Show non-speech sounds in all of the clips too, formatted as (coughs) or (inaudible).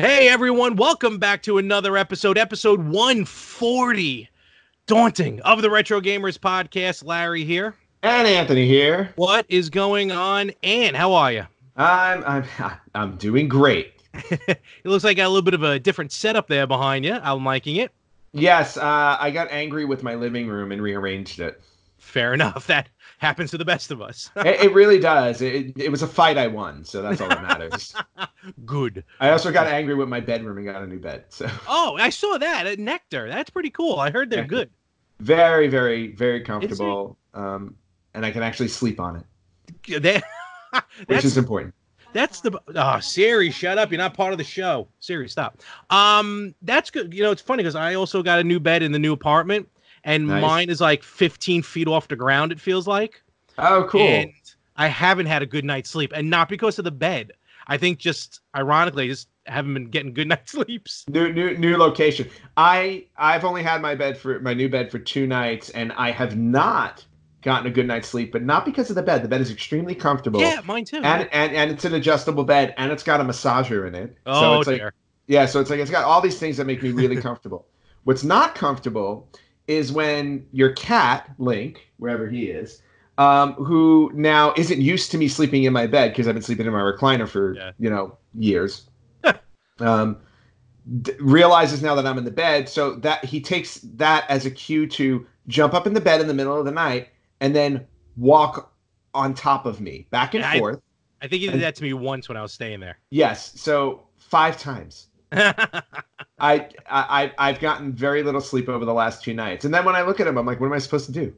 Hey everyone, welcome back to another episode, episode 140. Daunting of the Retro Gamers podcast. Larry here. And Anthony here. What is going on? And how are you? I'm I'm (laughs) I'm doing great. (laughs) it looks like I got a little bit of a different setup there behind you. I'm liking it. Yes, uh, I got angry with my living room and rearranged it. Fair enough. (laughs) That happens to the best of us. it, it, really (laughs) does. It, it was a fight I won, so that's all that matters. (laughs) Good. I also got angry with my bedroom and got a new bed. So. Oh, I saw that at Nectar. That's pretty cool. I heard they're good. Very, very, very comfortable. Um, and I can actually sleep on it. (laughs) Which is important. That's the oh Siri, shut up. You're not part of the show. Siri, stop. Um, that's good. You know, it's funny because I also got a new bed in the new apartment and nice. mine is like 15 feet off the ground. It feels like. Oh, cool. And I haven't had a good night's sleep, and not because of the bed. I think just ironically, just haven't been getting good (laughs) night sleeps. New new new location. I I've only had my bed for my new bed for two nights, and I have not gotten a good night's sleep, but not because of the bed. The bed is extremely comfortable. Yeah, mine too. And and, and it's an adjustable bed, and it's got a massager in it. Oh, so it's dear. like yeah, so it's like it's got all these things that make me really (laughs) comfortable. What's not comfortable is when your cat Link, wherever he is, um, who now isn't used to me sleeping in my bed because I've been sleeping in my recliner for yeah. you know years. (laughs) um, d- realizes now that I'm in the bed, so that he takes that as a cue to jump up in the bed in the middle of the night and then walk on top of me back and I, forth. I think he did and, that to me once when I was staying there. Yes, so five times. (laughs) I, I I've gotten very little sleep over the last two nights, and then when I look at him, I'm like, what am I supposed to do?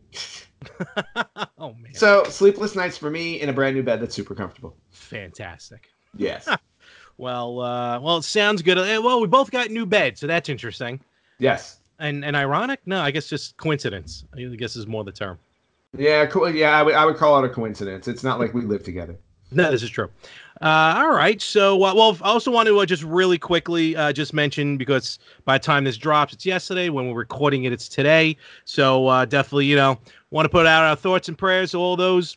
(laughs) oh man! So sleepless nights for me in a brand new bed that's super comfortable. Fantastic. Yes. (laughs) well, uh, well, it sounds good. Uh, well, we both got new beds, so that's interesting. Yes. And and ironic? No, I guess just coincidence. I guess is more the term. Yeah, cool. Yeah, I would I would call it a coincidence. It's not like we live together. No, this is true. Uh, all right. So, uh, well, I also want to uh, just really quickly uh, just mention because by the time this drops, it's yesterday. When we're recording it, it's today. So, uh, definitely, you know, want to put out our thoughts and prayers to all those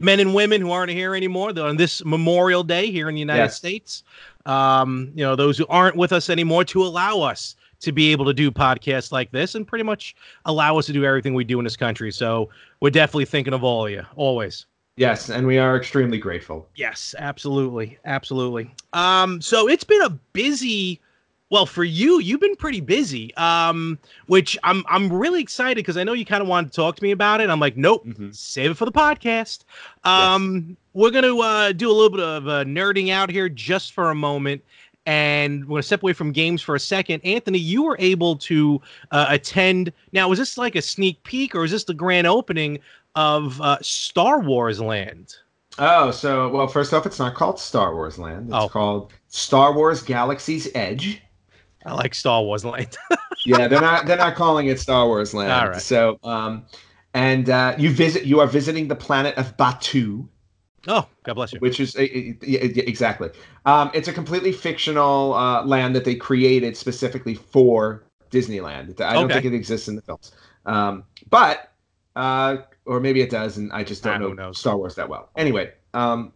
men and women who aren't here anymore on this Memorial Day here in the United yes. States. Um, you know, those who aren't with us anymore to allow us to be able to do podcasts like this and pretty much allow us to do everything we do in this country. So, we're definitely thinking of all of you always. Yes, and we are extremely grateful. Yes, absolutely, absolutely. Um, so it's been a busy. Well, for you, you've been pretty busy. Um, which I'm I'm really excited because I know you kind of wanted to talk to me about it. I'm like, nope, mm-hmm. save it for the podcast. Um, yes. we're gonna uh, do a little bit of uh, nerding out here just for a moment, and we're gonna step away from games for a second. Anthony, you were able to uh, attend. Now, was this like a sneak peek, or is this the grand opening of uh, Star Wars Land. Oh, so well, first off, it's not called Star Wars Land. It's oh. called Star Wars Galaxy's Edge. I like Star Wars Land. (laughs) yeah, they're not they're not calling it Star Wars Land. All right. So, um, and uh, you visit you are visiting the planet of Batuu. Oh, God bless you. Which is exactly. Um, it's a completely fictional uh, land that they created specifically for Disneyland. I don't okay. think it exists in the films. Um, but uh, or maybe it does, and I just don't know Star Wars that well. Anyway, um,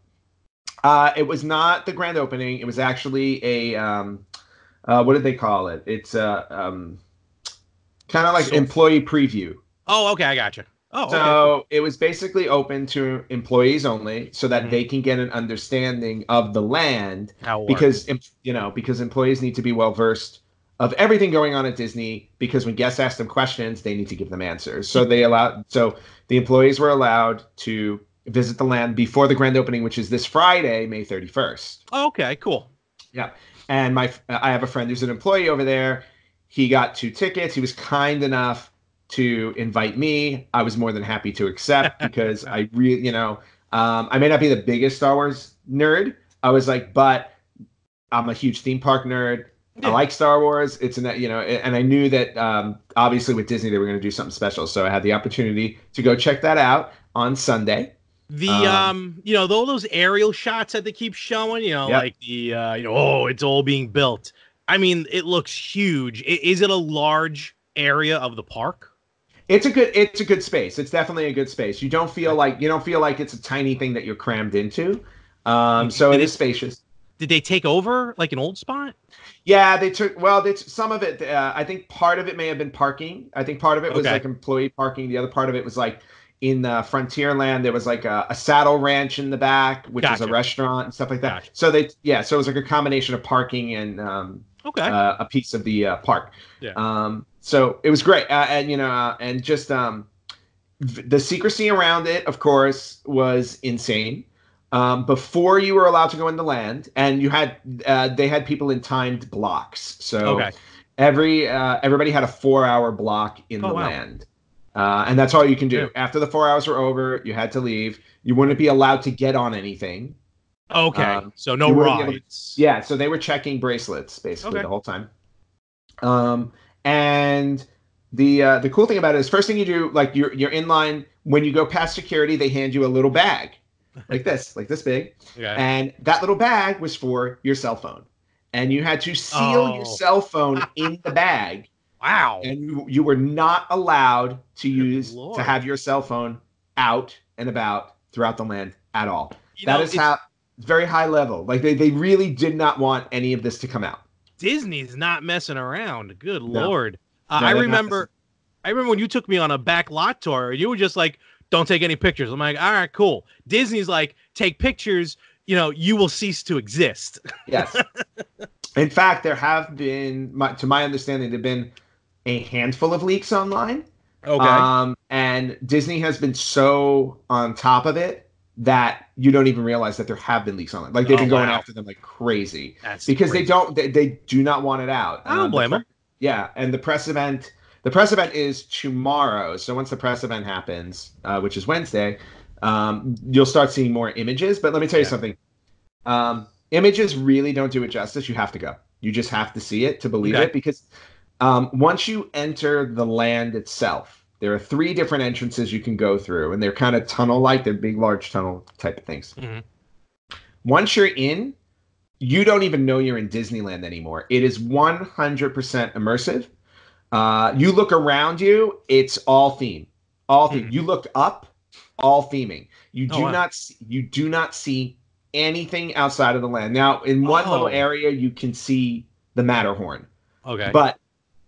uh, it was not the grand opening. It was actually a um, uh, what did they call it? It's a uh, um, kind of like so, employee preview. Oh, okay, I got you. Oh, so okay. it was basically open to employees only, so that mm-hmm. they can get an understanding of the land. How because you know because employees need to be well versed of everything going on at Disney because when guests ask them questions, they need to give them answers. So they allowed so the employees were allowed to visit the land before the grand opening, which is this Friday, May 31st. okay, cool. Yeah. And my I have a friend who's an employee over there. He got two tickets. He was kind enough to invite me. I was more than happy to accept (laughs) because I really, you know, um, I may not be the biggest Star Wars nerd. I was like, but I'm a huge theme park nerd. Yeah. I like Star Wars. It's an you know, and I knew that um, obviously with Disney they were going to do something special, so I had the opportunity to go check that out on Sunday. The um, um you know, all those aerial shots that they keep showing, you know, yep. like the uh, you know, oh, it's all being built. I mean, it looks huge. Is it a large area of the park? It's a good it's a good space. It's definitely a good space. You don't feel like you don't feel like it's a tiny thing that you're crammed into. Um, so it is spacious. did they take over like an old spot? Yeah, they took well. They t- some of it. Uh, I think part of it may have been parking. I think part of it was Okay. like employee parking. The other part of it was like in uh, Frontierland. There was like a, a saddle ranch in the back, which was a restaurant and stuff like that. Gotcha. So they yeah. So it was like a combination of parking and um, Okay. uh, a piece of the uh, park. Yeah. Um, so it was great, uh, and you know, uh, and just um, v- the secrecy around it, of course, was insane. Um, before you were allowed to go into land, and you had uh, they had people in timed blocks. So okay. every uh, everybody had a four hour block in Oh, the wow. land. Uh, and that's all you can do. Yeah. After the four hours were over, you had to leave. You wouldn't be allowed to get on anything. Okay. um, so no you wouldn't be able to- Yeah, so they were checking bracelets basically Okay. the whole time. Um, and the uh, the cool thing about it is, first thing you do, like you're you're in line when you go past security, they hand you a little bag, like this, like this big, Okay. and that little bag was for your cell phone, and you had to seal your Oh. cell phone in the bag, (laughs) wow. and you, you were not allowed to use Lord. to have your cell phone out and about throughout the land at all. You That know, is it's- how very high level. Like they, they really did not want any of this to come out. Disney's not messing around. Good No. lord. Uh, No, I remember I remember when you took me on a back lot tour, you were just like, don't take any pictures. I'm like, all right, cool. Disney's like, take pictures, you know, you will cease to exist. (laughs) Yes. In fact, there have been, my, to my understanding, there've been a handful of leaks online. Okay. Um, and Disney has been so on top of it that you don't even realize that there have been leaks online. Like they've Oh, been going wow. after them like crazy That's because crazy. they don't, they, they do not want it out. I don't Um, blame pre- 'em. Yeah, and the press event, the press event is tomorrow. So once the press event happens, uh, which is Wednesday, um, you'll start seeing more images. But let me tell you Yeah. something. Um, images really don't do it justice. You have to go. You just have to see it to believe Okay. it because um, once you enter the land itself, there are three different entrances you can go through, and they're kind of tunnel-like. They're big, large tunnel type of things. Mhm. Once you're in, you don't even know you're in Disneyland anymore. It is 100% immersive. Uh, you look around you, it's all theme, all theme. Mhm. You look up, all theming. You Oh, do wow. not see, you do not see anything outside of the land. Now, in one little Oh. area, you can see the Matterhorn, Okay. but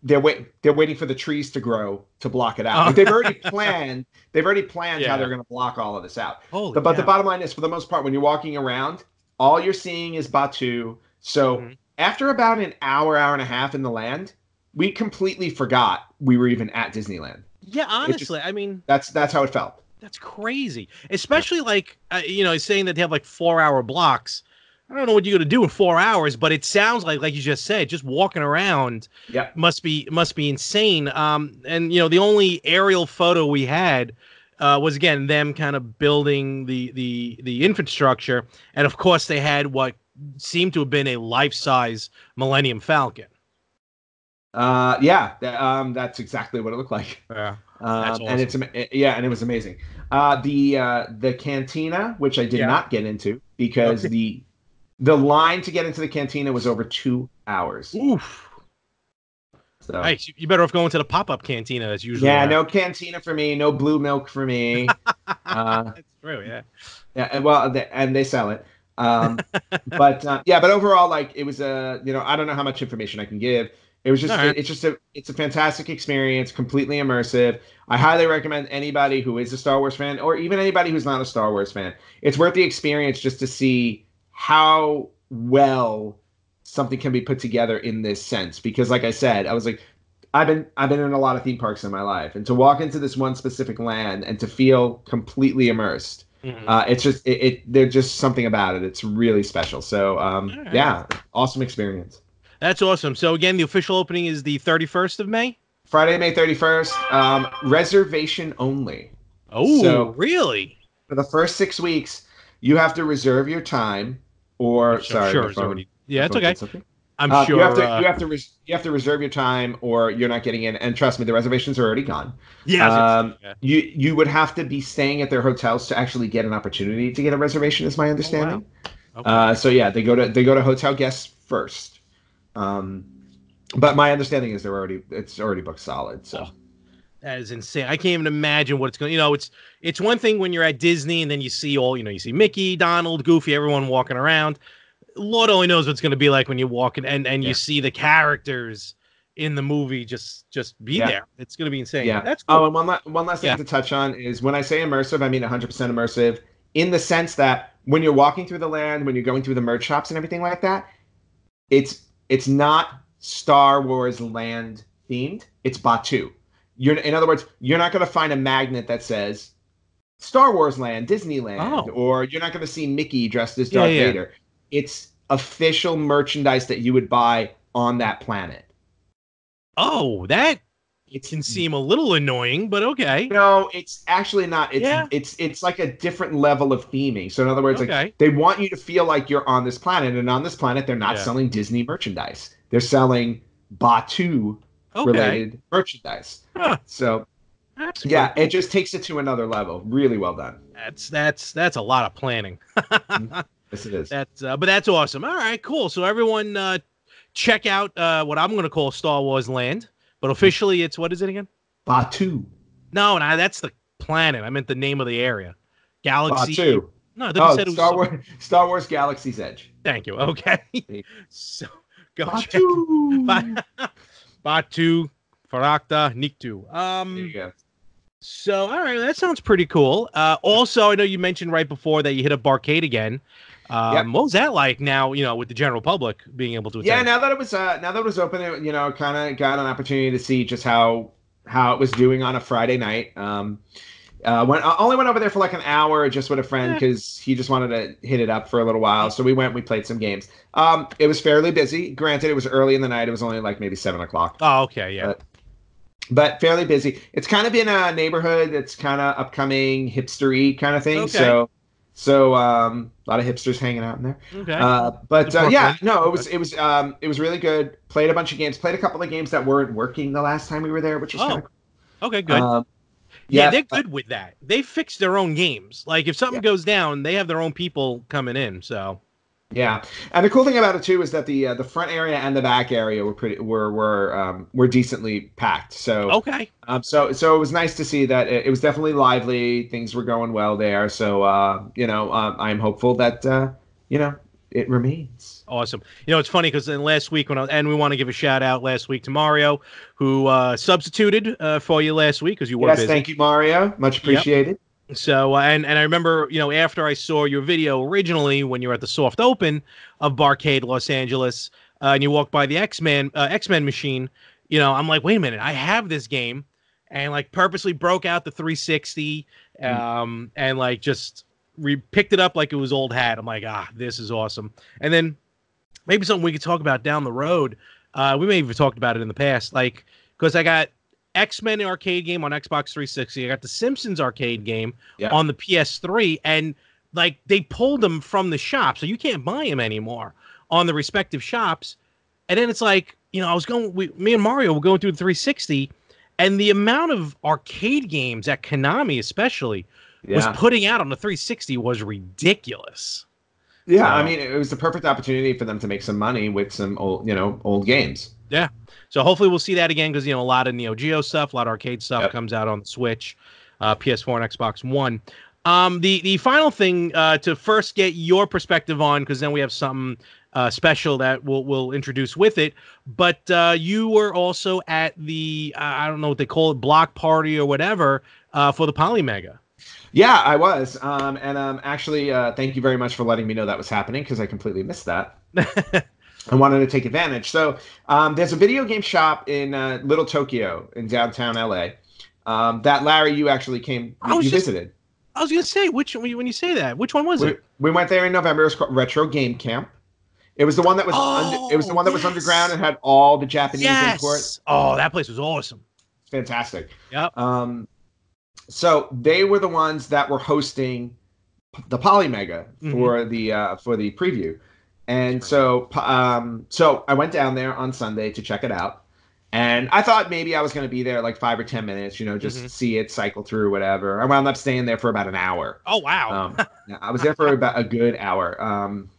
they're wait they're waiting for the trees to grow to block it out. Oh. Like, they've already (laughs) planned. They've already planned how they're going to block all of this out. Holy The- but the bottom line is, for the most part, when you're walking around, all you're seeing is Batuu. So Mhm. after about an hour, hour and a half in the land, we completely forgot we were even at Disneyland. yeah, honestly, I mean, That's that's how it felt. That's crazy. Especially like uh, you know, saying that they have like four hour blocks. I don't know what you're gonna do in four hours, but it sounds like, like you just said, just walking around Yeah. must be must be insane. Um, and you know, the only aerial photo we had uh, was again them kind of building the the the infrastructure, and of course they had what seemed to have been a life size Millennium Falcon. Uh, yeah, um, that's exactly what it looked like. Yeah. Um, That's And it's ama- yeah, and it was amazing. Uh, the uh, the cantina, which I did Yeah. not get into because the the line to get into the cantina was over two hours. Oof. So Nice. You- You better off going to the pop up cantina as usual. yeah, no cantina for me, no blue milk for me. (laughs) uh, That's true. Yeah. Yeah, and well, they, and they sell it. Um, (laughs) but uh, yeah, but overall, like it was a, you know, I don't know how much information I can give. It was just, right. it's just a, it's a fantastic experience, completely immersive. I highly recommend anybody who is a Star Wars fan, or even anybody who's not a Star Wars fan. It's worth the experience just to see how well something can be put together in this sense. Because, like I said, I was like, I've been I've been in a lot of theme parks in my life, and to walk into this one specific land and to feel completely immersed Mhm. uh, it's just it, it there's just something about it it's really special so um right. yeah awesome experience That's awesome. So again, the official opening is the 31st of May. friday may 31st um reservation only Oh, So- really? for the first six weeks you have to reserve your time or I'm sorry sure phone- already. Yeah, it's okay. something. I'm Uh, sure. you have to uh, you have to res- you have to reserve your time or you're not getting in and trust me the reservations are already gone yeah, I was gonna um, yeah. you you would have to be staying at their hotels to actually get an opportunity to get a reservation is my understanding Okay. Uh, so yeah, they go to they go to hotel guests first. Um, but my understanding is they're already it's already booked solid. So Oh. That is insane. I can't even imagine what it's going. to You know, it's it's one thing when you're at Disney and then you see all you know, you see Mickey, Donald, Goofy, everyone walking around. Lord only knows what's going to be like when you walk in and and you see the characters in the movie just just be Yeah. there. It's going to be insane. Yeah. that's cool. Oh, and one, la- one last thing Yeah. to touch on is when I say immersive, I mean 100% immersive in the sense that when you're walking through the land, when you're going through the merch shops and everything like that, it's it's not Star Wars land themed. It's Batuu. You're in other words, you're not going to find a magnet that says Star Wars Land, Disneyland, Oh. or you're not going to see Mickey dressed as Yeah, Darth yeah. Vader. It's official merchandise that you would buy on that planet. oh, that It can seem a little annoying, but okay. No, it's actually not. It's Yeah. it's it's like a different level of theming. So in other words, like Okay. they want you to feel like you're on this planet, and on this planet, they're not Yeah. selling Disney merchandise. They're selling Batuu Okay. related merchandise. Huh. So That's yeah, it just takes it to another level. Really well done. That's that's that's a lot of planning. (laughs) Yes, it is. that's uh, but that's awesome. All right, cool. So everyone uh check out uh what I'm going to call Star Wars Land, but officially it's what is it again? Batuu. No, no, that's the planet. I meant the name of the area. Galaxy. Batuu. No, I Oh, said it was Star Wars. Star Wars Galaxy's Edge. Thank you. Okay. (laughs) so go Batuu. Ba- (laughs) Batuu, Farakta, Niktu. There Um you go. So, all right, that sounds pretty cool. Uh, also, I know you mentioned right before that you hit up Barcade again. Um, Yep. What was that like now? You know, with the general public being able to Yeah, now that it was uh, now that it was open, it, you know, kind of got an opportunity to see just how how it was doing on a Friday night. Um, uh, went I only went over there for like an hour just with a friend because he just wanted to hit it up for a little while. So we went, we played some games. Um, it was fairly busy. Granted, it was early in the night. It was only like maybe seven o'clock, Oh, okay, yeah. But- but fairly busy. It's kind of in a neighborhood that's kind of upcoming, hipstery kind of thing. Okay. So. So um, a lot of hipsters hanging out in there. okay. Uh, but uh, yeah, no, it was it was um, it was really good. Played a bunch of games. Played a couple of games that weren't working the last time we were there, which was Oh, kind of okay, good. Um, yeah, yeah, they're good with that. They fix their own games. Like if something Yeah. goes down, they have their own people coming in. So yeah. And the cool thing about it too is that the uh, the front area and the back area were pretty were were um, were decently packed. So okay, um, so so it was nice to see that it, it was definitely lively. Things were going well there. So uh, you know, um, I'm hopeful that uh, you know it remains. awesome. You know, it's funny because then last week when I and we want to give a shout out last week to Mario, who uh, substituted uh, for you last week because you were Yes, busy. thank you, Mario. Much appreciated. So uh, and and I remember you know after I saw your video originally when you were at the soft open of Barcade Los Angeles uh, and you walked by the X Men uh, X Men machine, you know I'm like wait a minute I have this game, and like purposely broke out the 360, um and like just re- picked it up like it was old hat. I'm like ah this is awesome, and then maybe something we could talk about down the road. Uh, we may have talked about it in the past, like because I got X Men arcade game on Xbox 360. I got the Simpsons arcade game Yeah. on the PS3, and like they pulled them from the shop, so you can't buy them anymore on the respective shops. And then it's like, you know, I was going, we, me and Mario were going through the 360, and the amount of arcade games at Konami, especially, was putting out on the 360 was ridiculous. Yeah, So- I mean, it was the perfect opportunity for them to make some money with some old, you know, old games. So hopefully we'll see that again because you know a lot of Neo Geo stuff, a lot of arcade stuff Yep. comes out on the Switch, uh, PS4, and Xbox One. Um, the the final thing uh, to first get your perspective on because then we have something uh, special that we'll we'll introduce with it. But uh, you were also at the uh, I don't know what they call it block party or whatever uh, for the Polymega. Yeah, I was. Um, and um, actually, uh, thank you very much for letting me know that was happening because I completely missed that. (laughs) I wanted to take advantage. So um, there's a video game shop in uh, Little Tokyo in downtown LA um, that Larry, you actually came, I was you just- visited. I was gonna say which when you, when you say that which one was We, it? we went there in November. It was called Retro Game Camp. It was the one that was under, it was the one that was underground and had all the Japanese. Yes. Oh, that place was awesome. fantastic. Yep. Um, so they were the ones that were hosting the Polymega Mhm. for the uh, for the preview, and so um, so I went down there on Sunday to check it out, and I thought maybe I was going to be there like five or ten minutes, you know, just Mhm. see it cycle through, whatever. I wound up staying there for about an hour. Oh wow. Um, (laughs) I was there for about a good hour. Um,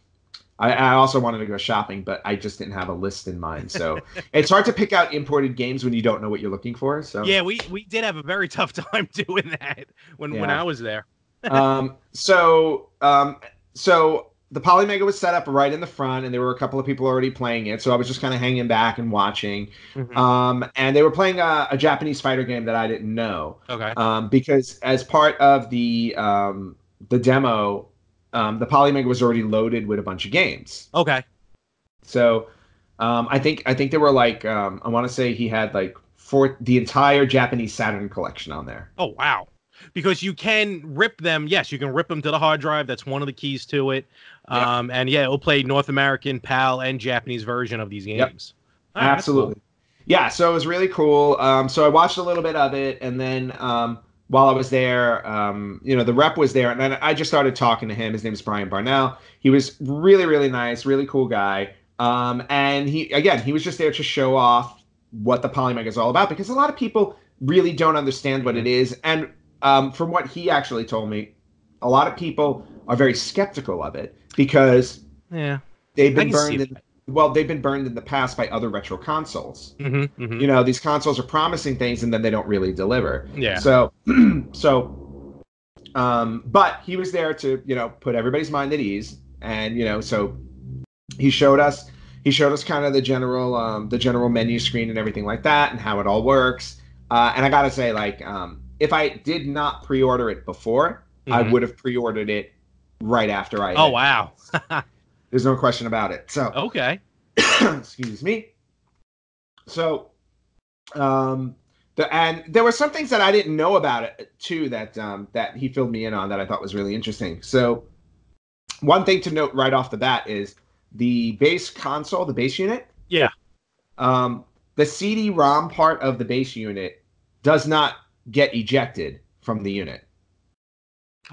I, I also wanted to go shopping, but I just didn't have a list in mind. So (laughs) it's hard to pick out imported games when you don't know what you're looking for. So Yeah, we we did have a very (laughs) tough time doing that when when I was there. um, so um, so the Polymega was set up right in the front, and there were a couple of people already playing it. So I was just kind of hanging back and watching. Mhm. Um, and they were playing a, a Japanese fighter game that I didn't know okay. um, because as part of the um, the demo, um, the Polymega was already loaded with a bunch of games. Okay. So um, I think I think there were like um, I want to say he had like for the entire Japanese Saturn collection on there. Oh wow. Because you can rip them. Yes, you can rip them to the hard drive. That's one of the keys to it. Yeah. Um, and yeah, it'll play North American, PAL, and Japanese version of these Yep. games. Right, that's cool. Absolutely. Yeah, so it was really cool. Um, so I watched a little bit of it, and then um, while I was there, um, you know, the rep was there, and then I just started talking to him. His name is Brian Bernal. He was really, really nice, really cool guy. Um, and he, again, he was just there to show off what the Polymega is all about because a lot of people really don't understand what it is. And um, from what he actually told me, a lot of people are very skeptical of it because Yeah. they've been burned in, well they've been burned in the past by other retro consoles Mm-hmm, mm-hmm. you know these consoles are promising things and then they don't really deliver Yeah. so (clears throat) so um but he was there to you know put everybody's mind at ease and you know so he showed us he showed us kind of the general um the general menu screen and everything like that and how it all works uh and i gotta say like um if i did not pre-order it before i Mhm. would have pre-ordered it right after i Oh wow. (laughs) there's no question about it so (laughs) okay. (coughs) excuse me so um the and there were some things that i didn't know about it too that um that he filled me in on that i thought was really interesting so one thing to note right off the bat is the base console the base unit Yeah. um the cd-rom part of the base unit does not get ejected from the unit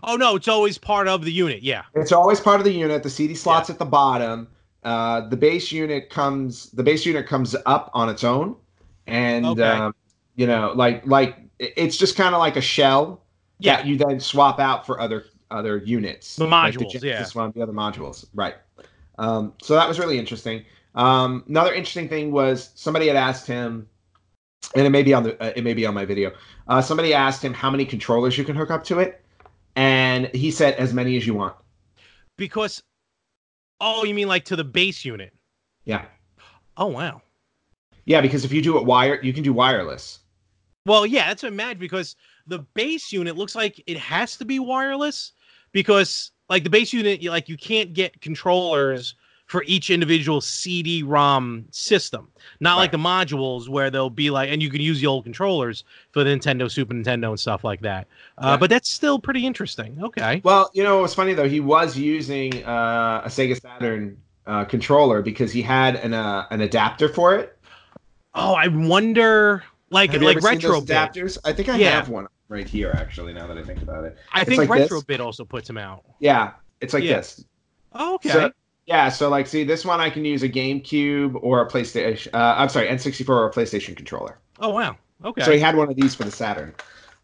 Oh no, it's always part of the unit. Yeah. It's always part of the unit. The CD slots at the bottom. Uh, the base unit comes. The base unit comes up on its own, and Okay. um, you know, like like it's just kind of like a shell Yeah. that you then swap out for other other units. The like modules, yeah. One, the other modules, right? Um, so that was really interesting. Um, another interesting thing was somebody had asked him, and it may be on the uh, it may be on my video. Uh, somebody asked him how many controllers you can hook up to it, and he said as many as you want. Because oh, you mean like to the base unit? Yeah. Oh wow. Yeah, because if you do it wire, you can do wireless. Well, yeah, that's what imagine because the base unit looks like it has to be wireless because like the base unit, you like you can't get controllers for each individual CD-ROM system. Not like the modules where they'll be like, and you can use the old controllers for the Nintendo, Super Nintendo, and stuff like that. Uh, Yeah. But that's still pretty interesting. Okay. Well, you know, it was funny though. He was using uh, a Sega Saturn uh, controller because he had an uh, an adapter for it. Oh, I wonder, like like retro adapters? I think I Yeah. have one right here. Actually, now that I think about it, I It's think like. Retrobit also puts them out. yeah, it's like Yeah. this. Oh, okay. So, yeah, so like, see, this one I can use a GameCube or a PlayStation. Uh, I'm sorry, N64 or a PlayStation controller. oh wow. Okay. So he had one of these for the Saturn.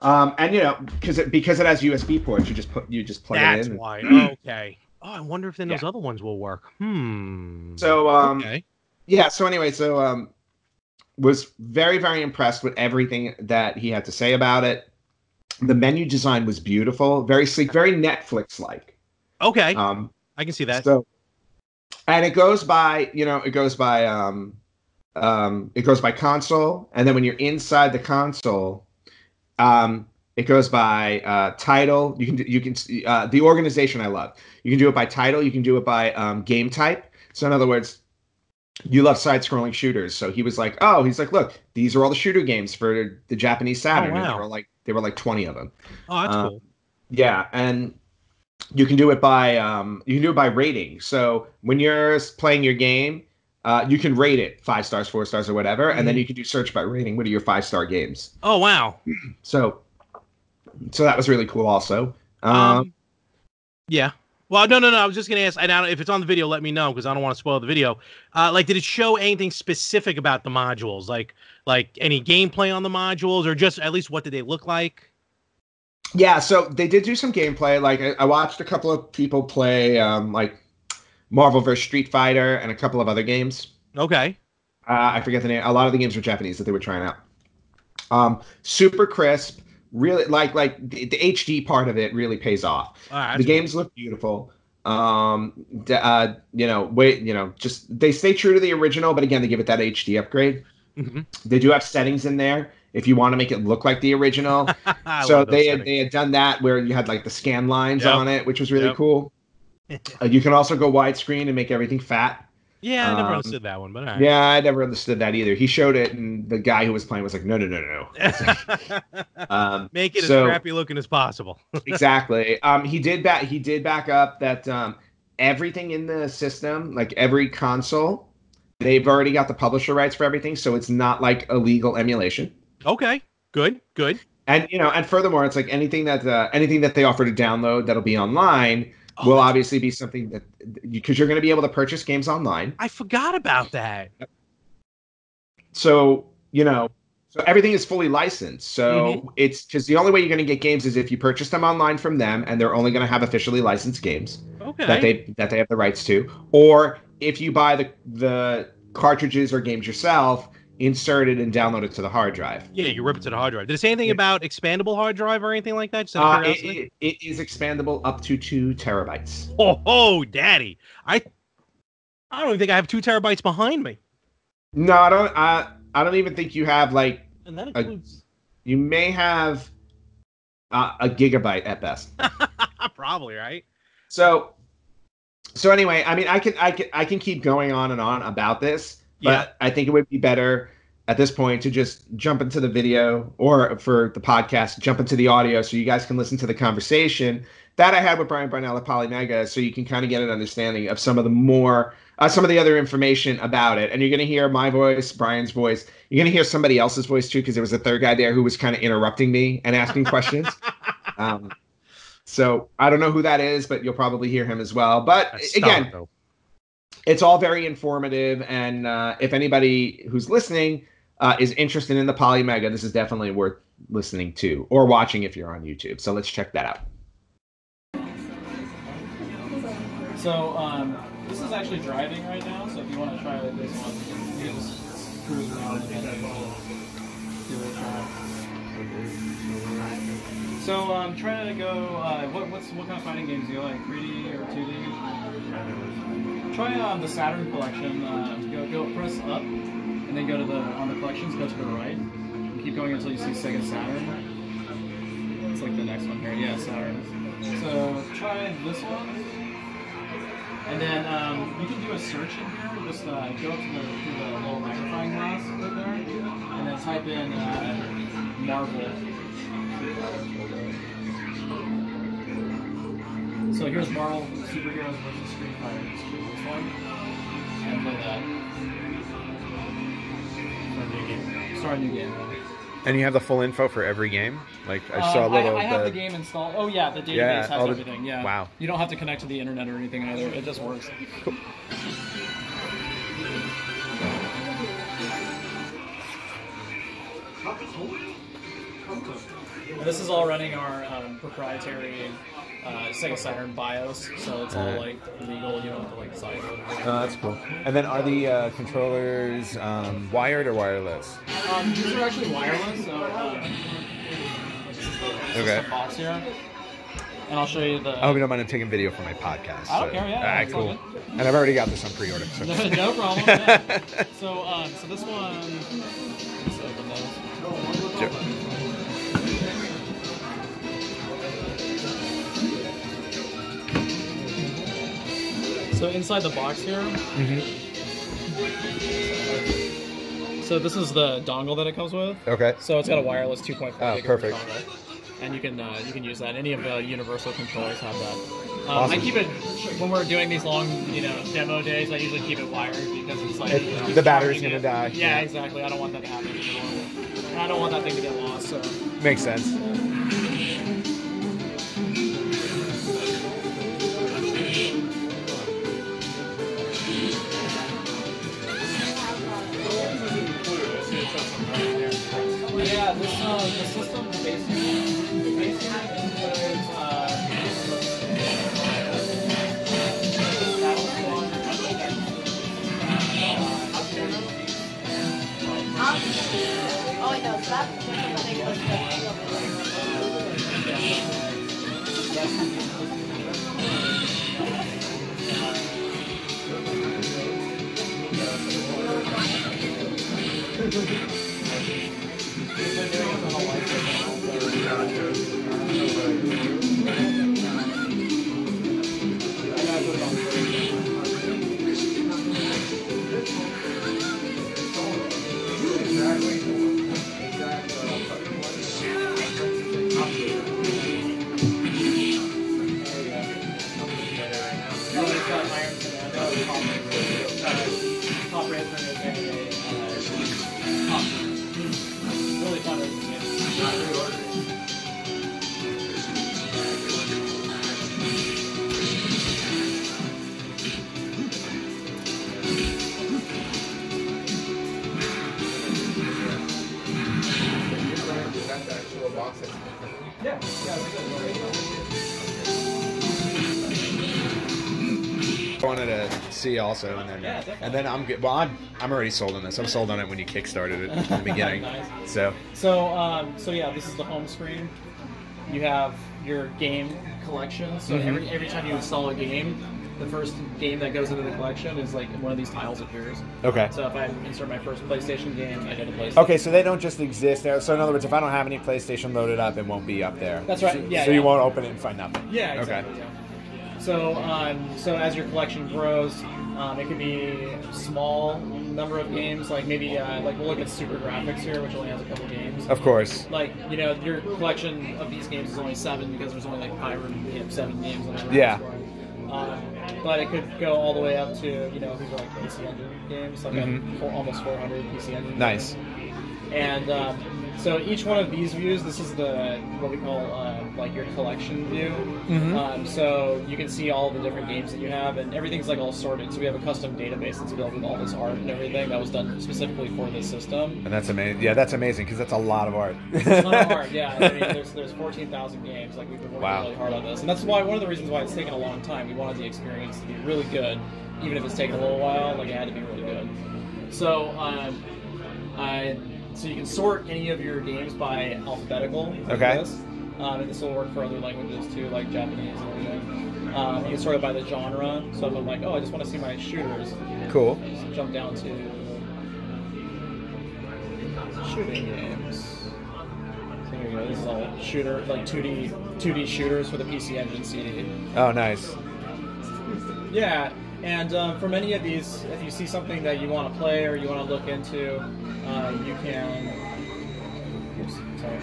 Um, and you know, because it, because it has USB ports, you just put you just plug That's it in. why. (clears throat) Okay. Oh, I wonder if then those other ones will work. Hmm. So um, okay. yeah so anyway so um was very very impressed with everything that he had to say about it the menu design was beautiful very sleek very netflix like Okay. um I can see that. so and it goes by you know it goes by um um it goes by console and then when you're inside the console um it goes by uh, title. You can do- you can uh, the organization I love. You can do it by title. You can do it by um, game type. So in other words, you love side-scrolling shooters. So he was like, oh, he's like, look, these are all the shooter games for the Japanese Saturn. And wow. there were like there were like twenty of them. oh, that's uh, cool. Yeah, and you can do it by um, you can do it by rating. So when you're playing your game, uh, you can rate it five stars, four stars, or whatever, and then Mhm. you can do search by rating. What are your five star games? Oh wow. (clears throat) So, so that was really cool. Also, um, Um. Yeah. Well, no, no, no. I was just gonna ask. I don't. If it's on the video, let me know because I don't want to spoil the video. Uh, like, did it show anything specific about the modules? Like, like any gameplay on the modules, or just at least what did they look like? Yeah. So they did do some gameplay. Like I, I watched a couple of people play, um, like Marvel vs. Street Fighter and a couple of other games. Okay. Uh, I forget the name. A lot of the games were Japanese that they were trying out. Um, super crisp, really like like the, the HD part of it really pays off. Right. the games look beautiful. Um, d- uh, you know, wait, you know, just they stay true to the original, but again, they give it that HD upgrade. Mhm. They do have settings in there if you want to make it look like the original. (laughs) So they had, settings. they had done that where you had like the scan lines Yep. on it, which was really Yep. cool. (laughs) Uh, you can also go widescreen and make everything fat. yeah, I never um, understood that one, but all right. Yeah, I never understood that either. He showed it, and the guy who was playing was like, "No, no, no, no." (laughs) Um, Make it so- as crappy looking as possible. exactly. Um, he did back. He did back up that um, everything in the system, like every console, they've already got the publisher rights for everything, so it's not like illegal emulation. Okay, good, good. And you know, and furthermore, it's like anything that uh, anything that they offer to download that'll be online Oh, will obviously be something that because you're going to be able to purchase games online. I forgot about that. So you know, so everything is fully licensed. So Mm-hmm. it's because the only way you're going to get games is if you purchase them online from them, and they're only going to have officially licensed games. Okay. that they that they have the rights to, or if you buy the the cartridges or games yourself, insert it and download it to the hard drive. yeah, you rip it to the hard drive. Did it say anything Yeah. about expandable hard drive or anything like that? Just out of Uh, it, it- it is expandable up to two terabytes. Oh, oh, daddy. I I don't even think I have two terabytes behind me. No, I don't. I I don't even think you have like And that includes you may have uh, a gigabyte at best. (laughs) probably, right? So so anyway, I mean, I can I can I can keep going on and on about this, but Yeah. I think it would be better at this point to just jump into the video or for the podcast, jump into the audio so you guys can listen to the conversation that I had with Brian Bernal at Polymega, so you can kind of get an understanding of some of the more uh, some of the other information about it. And you're going to hear my voice, Brian's voice. You're going to hear somebody else's voice too, because there was a third guy there who was kind of interrupting me and asking questions. (laughs) Um, so I don't know who that is, but you'll probably hear him as well. But That's again. It's all very informative, and uh, if anybody who's listening uh, is interested in the Polymega, this is definitely worth listening to or watching if you're on YouTube. So let's check that out. So um, this is actually driving right now. So if you want to try this one, you just cruise around So um, try to go. Uh, what what's what kind of fighting games do you like? 3D or 2D? Try um, the Saturn collection. Uh, go go press up, and then go to the on the collections. Go to the right. And keep going until you see Sega Saturn. It's like the next one here. Yeah, Saturn. So try this one. And then um, you can do a search in here. Just uh, go up to the, to the little magnifying glass right there, and then type in uh, Marvel. So here's Marvel Superheroes versus Street Fighter. Just do this one, and play that. Start a new game. And you have the full info for every game. Like I Uh, saw a little. I, have the- the game installed. Oh yeah, the database Yeah, has all the- everything. Yeah. wow. You don't have to connect to the internet or anything either. It just works. And This is all running our um, proprietary uh, Sega Saturn BIOS, so it's all Uh. like legal. You don't have to like sign. Oh, that's cool. And then are the uh, controllers um, wired or wireless? Um, these are actually wireless, so the Okay. box here. And I'll show you the. I hope you don't mind I'm taking video for my podcast. I don't so- care, yeah, All right, cool. And I've already got this on pre-order. So. no, (laughs) no problem. yeah. So, um, so this one. So inside the box here. So this is the dongle that it comes with. Okay. So it's got a wireless 2.4 Oh, perfect. dongle, and you can uh, you can use that. Any of the universal controllers have that. Um, Awesome. I keep it when we're doing these long, you know, demo days. I usually keep it wired because it's like It- you know, the battery's gonna it. die. Yeah, exactly. I don't want that to happen. anymore. And I don't want that thing to get lost. So Makes sense. yeah, Also, and then Yeah, and then I'm good. Well, I'm I'm already sold on this. I'm sold on it when you kickstarted it in the (laughs) beginning. Nice. So So, um, so yeah, this is the home screen. You have your game collection. So Mhm. every every time you install a game, the first game that goes into the collection is like one of these tiles appears. okay. So if I insert my first PlayStation game, I get a PlayStation. Okay, so they don't just exist there. So in other words, if I don't have any PlayStation loaded up, it won't be up there. That's right, So, yeah, so you won't open it and find nothing. Yeah. Okay. Yeah. So, um, so as your collection grows, um, it could be a small number of games. Like maybe, uh, like we'll look at SuperGrafx here, which only has a couple games. Of course. like you know your collection of these games is only seven because there's only like five or seven games on. Yeah. Um, but it could go all the way up to you know these are like PC Engine games, like Mhm. four, almost 400 PC Engine. Nice. games. And um, so each one of these views, this is the what we call uh, like your collection view. Mhm. Um, so you can see all the different games that you have, and everything's like all sorted. So we have a custom database that's built with all this art and everything that was done specifically for this system. And that's amazing. Yeah, that's amazing because that's a lot of art. It's a ton of (laughs) art, yeah. I mean, there's there's 14,000 games. Like we've been working Wow. really hard on this, and that's why one of the reasons why it's taken a long time. We wanted the experience to be really good, even if it's taken a little while. Like it had to be really good. So, um, I so you can sort any of your games by alphabetical. like Okay. This. Um, and this will work for other languages too, like Japanese and everything. Um, you can sort it by the genre. So if I'm like, oh, I just want to see my shooters, cool. just jump down to shooting games. So here you go. This is all shooter, like 2D, 2D shooters for the PC Engine CD. Oh, nice. Yeah, and um, from any of these, if you see something that you want to play or you want to look into, uh, you can. Oops, sorry.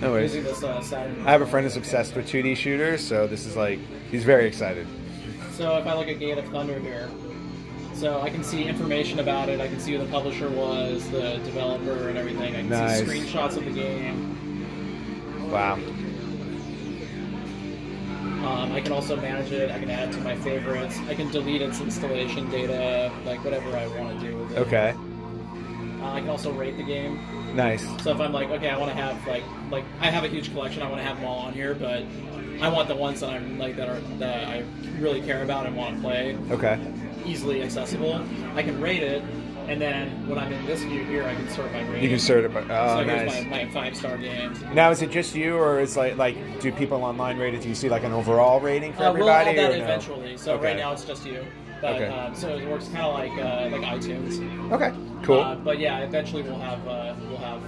No worries. This uh, I have a friend who's obsessed with 2D shooters, so this is like he's very excited. So if I look at Gate of Thunder here, so I can see information about it. I can see who the publisher was, the developer, and everything. I can Nice. see screenshots of the game. Wow. Um, I can also manage it. I can add it to my favorites. I can delete its installation data, like whatever I want to do with it. Okay. Uh, I can also rate the game. Nice. So if I'm like, okay, I want to have like, like I have a huge collection. I want to have them all on here, but I want the ones that I'm like that are that I really care about and want to play Okay. easily accessible. I can rate it, and then when I'm in this view here, I can sort my rating. You can sort it. By, oh, so nice. my, my five star games. Now, is it just you, or is like like do people online rate it? Do you see like an overall rating for Uh, we'll everybody? add that or no? eventually. So Okay. right now it's just you. But Okay. um, so it works kind of like uh, like iTunes. Okay. Cool. Uh, but yeah, eventually we'll have uh, we'll have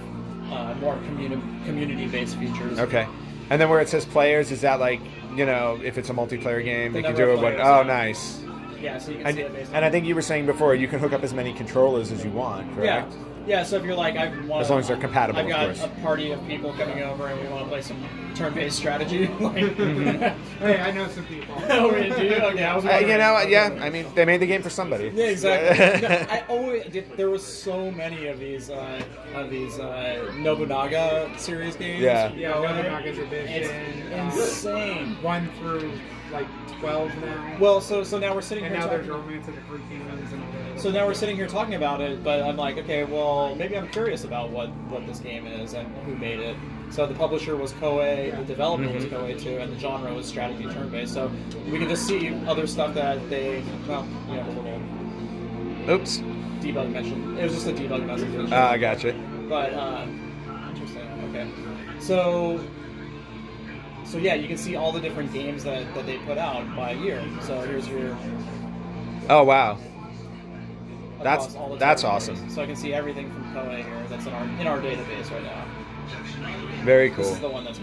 uh, more community community based features. okay. And then where it says players, is that like you know if it's a multiplayer game, The you can do it. What? players, Oh, yeah. nice. Yeah, so you can And, see it based on. and I think you were saying before you can hook up as many controllers as you want, yeah, correct? yeah. So if you're like, I want As long as they're compatible, I've of got course. a party of people coming over and we want to play some turn-based strategy. (laughs) like, (laughs) Hey, I know some people. (laughs) oh, really? Do you? Okay, I was. Uh, you know, what, yeah. I mean, they made the game for somebody. Yeah, exactly. No, I always did, there was so many of these uh, of these uh, Nobunaga series games. Yeah. Yeah, Nobunaga's there. edition. It's insane. One through like twelve now. Well, so so now we're sitting and here. now there's talking- Romance of the Three Kingdoms and all that. So now we're sitting here talking about it, but I'm like, okay, well, maybe I'm curious about what, what this game is and who made it. So the publisher was Koei, the developer was Koei too, and the genre was strategy turn-based. So we can just see other stuff that they, well, you have a little Oops. debug mention. It was just a debug message. Ah, I gotcha. But uh, interesting. Okay, so so yeah, you can see all the different games that, that they put out by year. So here's your Oh wow. That's- across all the that's awesome. So I can see everything from Koei here that's in our in our database right now. Very cool. This is the one that's.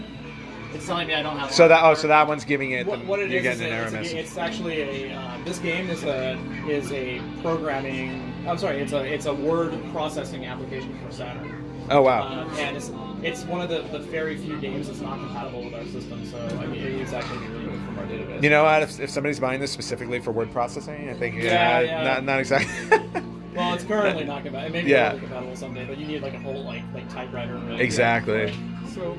It's telling me I don't have. So that oh, so that one's giving it. What, the, what it you're is is an error it's, a, it's actually a uh, this game is a is a programming. I'm sorry, it's a it's a word processing application for Saturn. Oh wow. Uh, and it's it's one of the, the very few games that's not compatible with our system. So I mean, it is actually removed from our database. You know what? If, if somebody's buying this specifically for word processing, I think Yeah, yeah, yeah. not not exactly. (laughs) well, it's currently not compatible. It may be Yeah. compatible someday, but you need like a whole like like typewriter. and- exactly. So,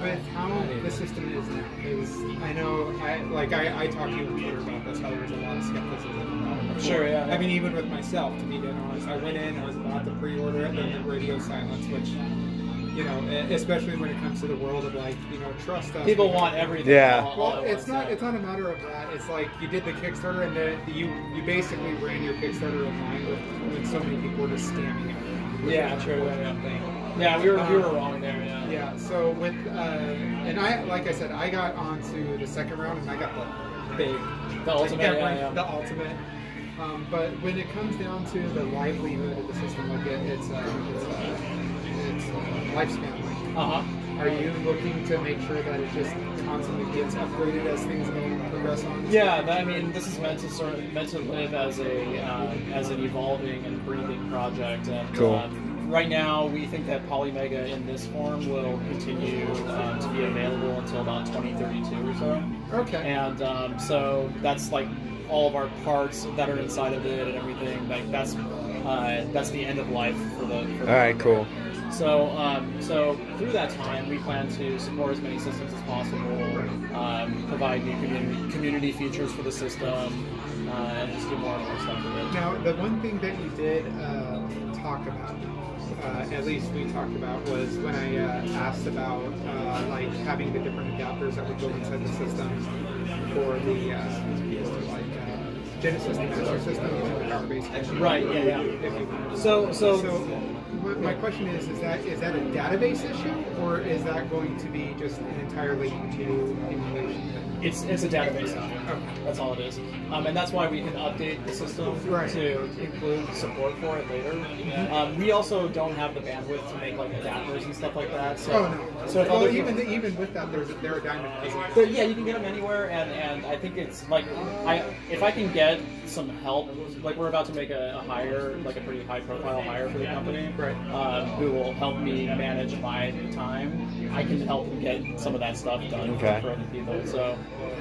with how the system is now, because I know, I like I, I talked to you on Twitter about this. How there was a lot of skepticism about it. Before. Sure, yeah. I mean, even with myself, to be honest, I went in, I was about to pre-order it, then the radio silence, which, you know, e- especially when it comes to the world of like, you know, trust us. People want everything. Yeah. all- all Well, it's not. yeah. It's not a matter of that. It's like you did the Kickstarter, and then you you basically ran your Kickstarter in line with when so many people were just scamming everyone. with Yeah, the true, whole yeah, yeah. we were we were Um, wrong there. Yeah. Yeah. So with uh, and I like I said, I got onto the second round, and I got the big, The ultimate, yeah, yeah. the ultimate. Um, but when it comes down to the livelihood of the system, like it, it's uh, it's uh, it's uh, lifespan. Like, Uh huh. are you looking to make sure that it just constantly gets upgraded as things go progress on? Yeah, that, I mean, this is meant to sort of meant to live as a uh, as an evolving and breathing project. And, Cool. Um, right now, we think that Polymega in this form will continue um, to be available until about 2032 or so. Okay. And um, so that's like all of our parts that are inside of it and everything. Like that's uh, that's the end of life for the. For the All right, cool. So, um, so through that time, we plan to support as many systems as possible, um, provide new community, community features for the system, uh, and just do more and more stuff with it. Now, the one thing that you did uh, talk about, uh, at least we talked about, was when I uh, asked about uh, like having the different adapters that would go inside the system for the uh, like uh, Base. Right, yeah, so, So, my, question is: Is that is that a database issue, or is that going to be just an entirely new emulation? it's it's a database issue. Okay. That's all it is, um, and that's why we can update the system Right. to include support for it later. Um, we also don't have the bandwidth to make like adapters and stuff like that. So, Oh no! So well, even people- even with that, there's there are diamond yeah, you can get them anywhere, and, and I think it's like I if I can get some help, like we're about to make a, a hire, like a pretty high profile hire for the company, Right. Um, who will help me manage my time. I can help get some of that stuff done Okay. for other people. So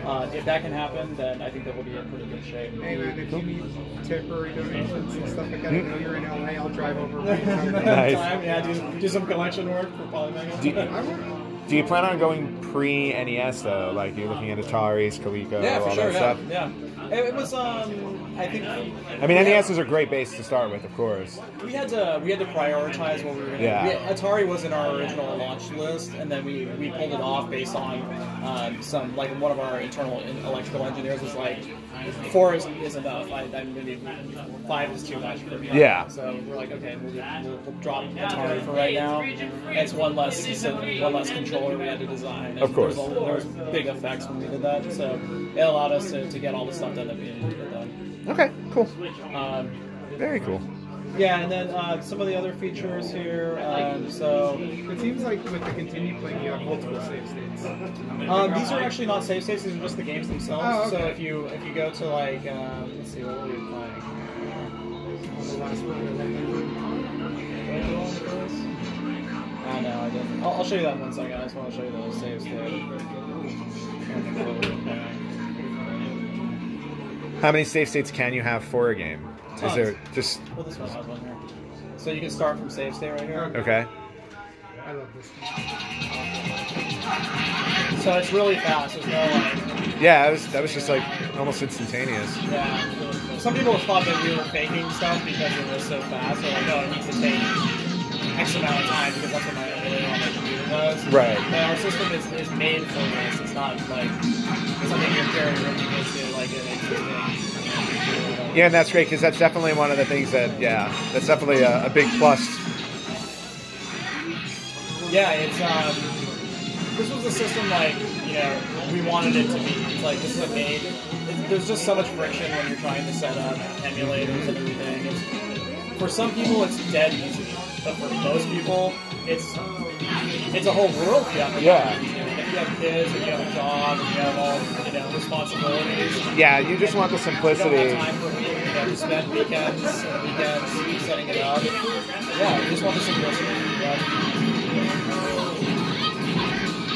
uh, if that can happen, then I think that we'll be in pretty good shape. Hey man, if you need temporary donations and stuff like that, I know you're in LA. I'll drive over. (laughs) Nice. Time, yeah, do, do some collection work for Polymega. Do you- Do you plan on going pre NES though? Like you're looking at Atari's, Coleco, yeah, for all sure. that Yeah, stuff. yeah. It, it was um, I think. I mean, NES is a great base to start with, of course. We had to we had to prioritize what we were going to. Yeah. Atari was in our original launch list, and then we, we pulled it off based on um, some like one of our internal electrical engineers was like four is, is enough. I, I maybe five is too much for me. Yeah. So we're like, okay, we'll, we'll, we'll drop Atari for right now. And it's one less so one less controller we had to design. And Of course. There was, there was big effects when we did that, so it allowed us to, to get all the stuff done that we needed to get done. Okay, cool. Um, Very cool. yeah, and then uh, some of the other features here. Um, so it seems like with the continue playing, you have multiple save states. um, these are actually not save states; these are just the games themselves. Oh, So if you if you go to like um, let's see what were we playing? The last one. Oh I didn't. I'll, I'll show you that in one second. I just want to show you the save state. How many save states can you have for a game? Is Tons. there just Well, this one has one here. So you can start from save state right here. okay? I love this. So it's really fast. There's no like. Yeah, that was that was just like almost instantaneous. Yeah. Some people have thought that we were faking stuff because it was so fast. They're like, oh, it needs to take X amount of time because that's what my emulator on my computer does. Right. But our system is, is made for this. It's not like something you're carrying into like an existing. Yeah, and that's great because that's definitely one of the things that yeah, that's definitely a, a big plus. Yeah, it's um. This was a system like you know we wanted it to be. It's like this is a made. it- There's just so much friction when you're trying to set up emulators and everything. It's, for some people, it's dead easy, but for most people, it's it's a whole world you have to Yeah. If you have kids, if you have a job, if you have all you know responsibilities. Yeah, you just want the You don't simplicity. have time for you know, to spend weekends and weekends setting it up. Yeah, you just want the simplicity. Yeah.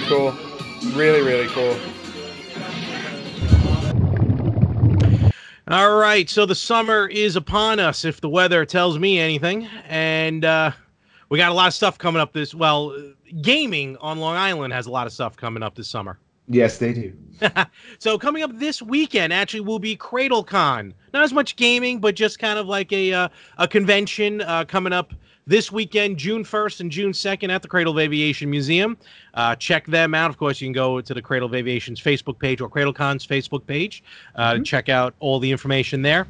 Cool. Really, really cool. All right, so the summer is upon us, if the weather tells me anything, and uh, we got a lot of stuff coming up this. Well, gaming on Long Island has a lot of stuff coming up this summer. Yes, they do. (laughs) so coming up this weekend actually will be CradleCon. Not as much gaming, but just kind of like a uh, a convention uh, coming up this weekend, June 1st and June 2nd at the Cradle of Aviation Museum. Uh, check them out. Of course, you can go to the Cradle of Aviation's Facebook page or CradleCon's Facebook page uh, to check out all the information there.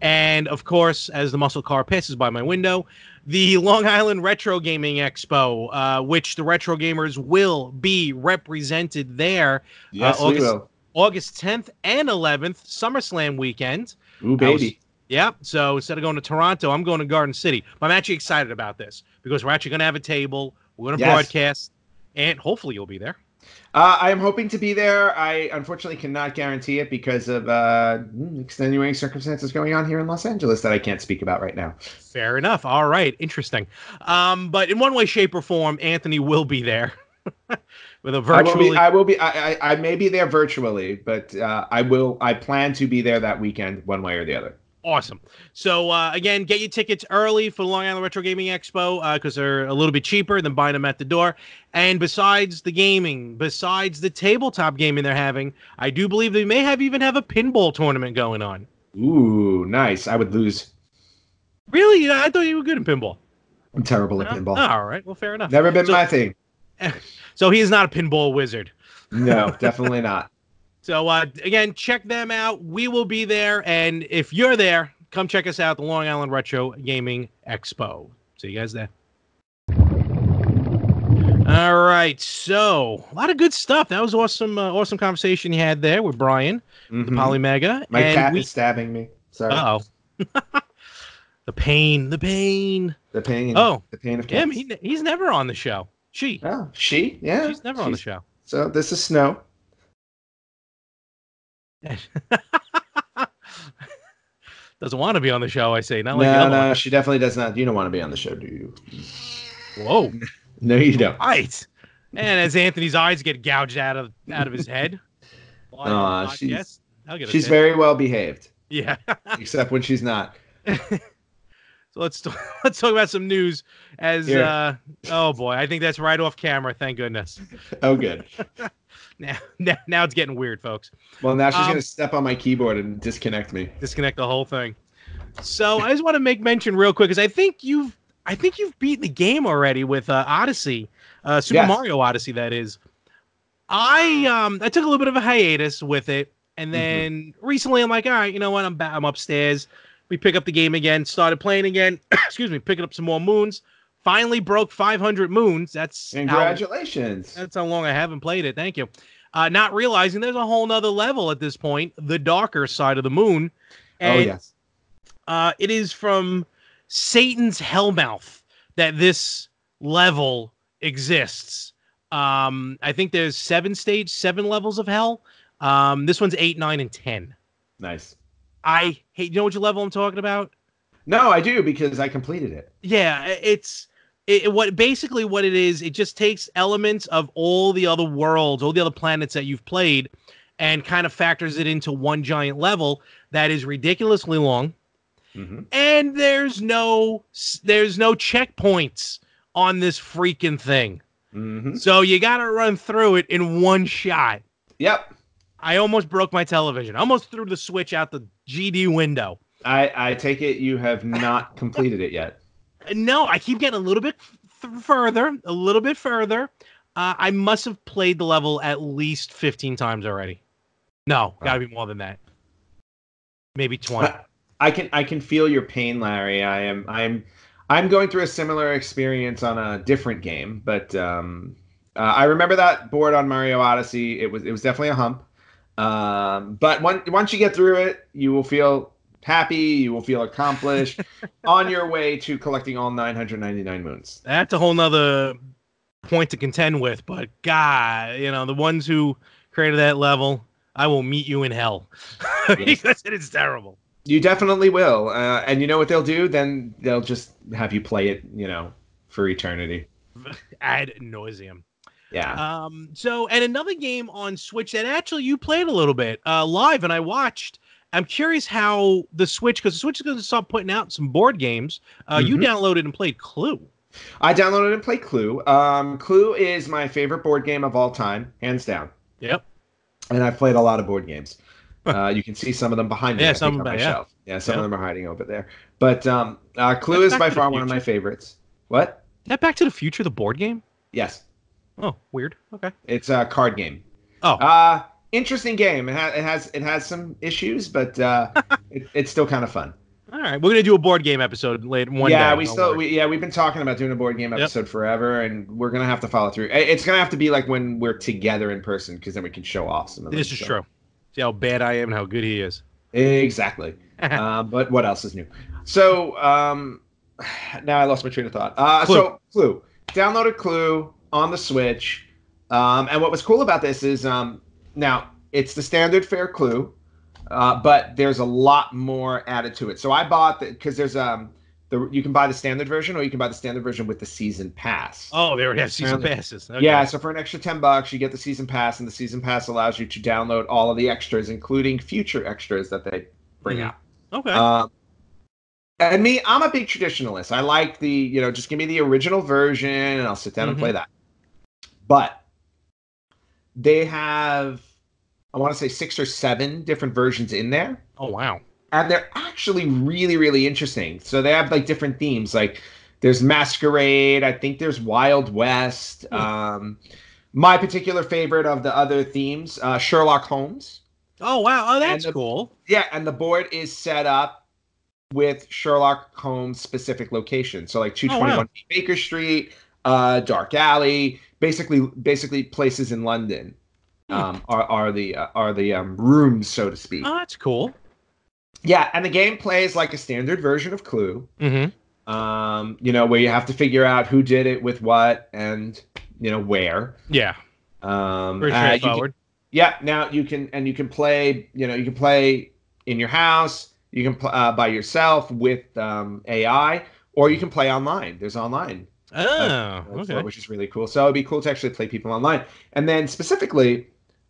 And of course, as the muscle car passes by my window, the Long Island Retro Gaming Expo, uh, which the retro gamers will be represented there Yes, we August- will. August 10th and 11th, SummerSlam weekend. Ooh, baby. Yeah. So instead of going to Toronto, I'm going to Garden City. But I'm actually excited about this because we're actually going to have a table. We're going to Yes. broadcast, and hopefully you'll be there. Uh, I am hoping to be there. I unfortunately cannot guarantee it because of uh, mm, extenuating circumstances going on here in Los Angeles that I can't speak about right now. Fair enough. All right. Interesting. Um, but in one way, shape, or form, Anthony will be there (laughs) with a I will virtually. be. I will be. I, I, I may be there virtually, but uh, I will. I plan to be there that weekend, one way or the other. Awesome. So uh, again, get your tickets early for the Long Island Retro Gaming Expo because they're a little bit cheaper than buying them at the door. And besides the gaming, besides the tabletop gaming they're having, I do believe they may have even have a pinball tournament going on. Ooh, nice. I would lose. Really? I thought you were good at pinball. I'm terrible at pinball. All right. Well, fair enough. Never been So- my thing. (laughs) So he is not a pinball wizard. No, (laughs) definitely not. So uh, again, check them out. We will be there, and if you're there, come check us out at the Long Island Retro Gaming Expo. See you guys there. All right, so a lot of good stuff. That was awesome, uh, awesome conversation you had there with Brian, the Mhm. Polymega. My and cat we, is stabbing me. Sorry. oh, (laughs) the pain, the pain. The pain. Oh, the pain of Him, cats. he, he's never on the show. She, Oh, she? Yeah. she's never on the show. So this is Snow. (laughs) Doesn't want to be on the show. I say, not like no, no, one. she definitely does not. You don't want to be on the show, do you? Whoa. (laughs) No, you don't. Right. And as Anthony's eyes get gouged out of out of his head. (laughs) Well, I she's- guess I'll get a She's very well behaved, yeah. except when she's not. Let's (laughs) let's talk about some news. As uh, oh boy, I think that's right off camera. Thank goodness. Oh, good. (laughs) Now now, now it's getting weird, folks. Well, now she's Um, gonna step on my keyboard and disconnect me. Disconnect the whole thing. So I just want to make mention real quick because I think you've I think you've beaten the game already with uh, Odyssey, uh, Super Yes. Mario Odyssey. That is. I um I took a little bit of a hiatus with it, and then recently I'm like, all right, you know what? I'm ba- I'm upstairs. We pick up the game again, started playing again. (clears throat) excuse me, picking up some more moons. Finally broke 500 moons. That's how, Congratulations. that's how long I haven't played it. Thank you. Uh, not realizing there's a whole nother level at this point, the darker side of the moon. oh yes. uh, it is from Satan's Hellmouth that this level exists. Um, I think there's seven stage, seven levels of hell. Um, this one's eight, nine, and ten. Nice. I hate. You know what level I'm talking about? No, I do because I completed it. Yeah, it's it, what basically what it is. It just takes elements of all the other worlds, all the other planets that you've played, and kind of factors it into one giant level that is ridiculously long. hmm and there's no there's no checkpoints on this freaking thing. hmm So you got to run through it in one shot. Yep. I almost broke my television. I almost threw the switch out the GD window. I I take it you have not (laughs) completed it yet. No, I keep getting a little bit f- further, a little bit further. Uh, I must have played the level at least 15 times already. No, got to be more than that. Maybe 20. I can I can feel your pain, Larry. I am I'm I'm going through a similar experience on a different game, but um, Uh, I remember that board on Mario Odyssey. It was it was definitely a hump. Um, but one, once you get through it, you will feel happy. You will feel accomplished (laughs) on your way to collecting all 999 moons. That's a whole nother point to contend with. But God, you know, the ones who created that level, I will meet you in hell (laughs) because it is terrible. You definitely will. Uh, and you know what they'll do? Then they'll just have you play it, you know, for eternity. (laughs) Ad nauseum. Yeah. Um. So, and another game on Switch that actually you played a little bit uh, live, and I watched. I'm curious how the Switch, because the Switch is going to start putting out some board games. Uh, You Mhm. downloaded and played Clue. I downloaded and played Clue. Um, Clue is my favorite board game of all time, hands down. Yep. And I've played a lot of board games. (laughs) Uh, you can see some of them behind me. Yeah, I think, some on my yeah. shelf. Yeah, some Yeah. of them are hiding over there. But um, uh, Clue That's is by far one of my favorites. What? that Back to the Future, the board game? Yes, Oh, weird. Okay. it's a card game. Oh, Uh, interesting game. It, ha- it has it has some issues, but uh, (laughs) it, it's still kind of fun. all right. We're gonna do a board game episode later one yeah, day. we still we, yeah we've been talking about doing a board game Yep. episode forever, and we're gonna have to follow through. It's gonna have to be like when we're together in person, because then we can show off some of them. This is so- true. See how bad I am and how good he is. Exactly. um, (laughs) but what else is new? So um, (sighs) now I lost my train of thought. Uh, Clue. So Clue, downloaded Clue on the Switch, um, and what was cool about this is um, now it's the standard fare Clue, uh, but there's a lot more added to it. So I bought the because there's um the you can buy the standard version or you can buy the standard version with the season pass. oh, they already have season passes. Okay. Yeah, so for an extra 10 bucks, you get the season pass, and the season pass allows you to download all of the extras, including future extras that they bring Mhm. out. Okay. Um, and me, I'm a big traditionalist. I like the, you know, just give me the original version and I'll sit down and Mhm. play that. But they have, I want to say six or seven different versions in there. oh wow. And they're actually really, really interesting. So they have like different themes. Like there's Masquerade. I think there's Wild West. Hmm. Um, my particular favorite of the other themes, uh, Sherlock Holmes. Oh wow. Oh, that's the- cool. Yeah, and the board is set up with Sherlock Holmes specific locations. So like 221 Baker Street, uh, Dark Alley, basically basically places in London um, are are the uh, are the um, rooms so to speak. Oh, that's cool. Yeah, and the game plays like a standard version of Clue. Mm-hmm. Um, you know, where you have to figure out who did it with what and you know where. Yeah. Um, Very uh, straightforward. yeah, now you can and you can play. You know, you can play in your house. You can play uh, by yourself with um, AI, or you can play online. There's online, oh, uh, okay. which is really cool. So it'd be cool to actually play people online. And then specifically,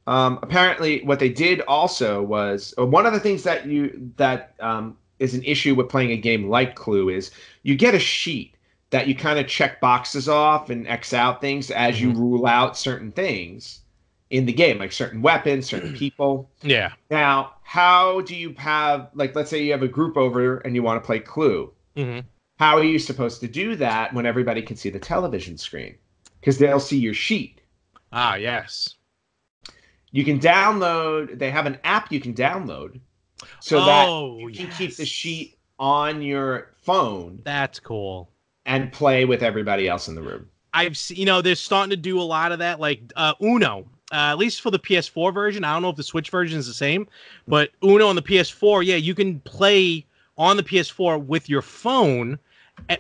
um, apparently, what they did also was uh, one of the things that you that um, is an issue with playing a game like Clue is you get a sheet that you kind of check boxes off and X out things as you rule out certain things in the game, like certain weapons, certain (clears throat) people. Yeah. Now, how do you have like let's say you have a group over and you want to play Clue? Mm-hmm. How are you supposed to do that when everybody can see the television screen? Because they'll see your sheet. Ah, yes. You can download. They have an app you can download, so oh, that you can keep the sheet on your phone That's cool. and play with everybody else in the room. I've seen, you know, they're starting to do a lot of that, like uh, Uno. Uh, at least for the PS4 version, I don't know if the Switch version is the same, but Uno on the PS4, yeah, you can play on the PS4 with your phone. I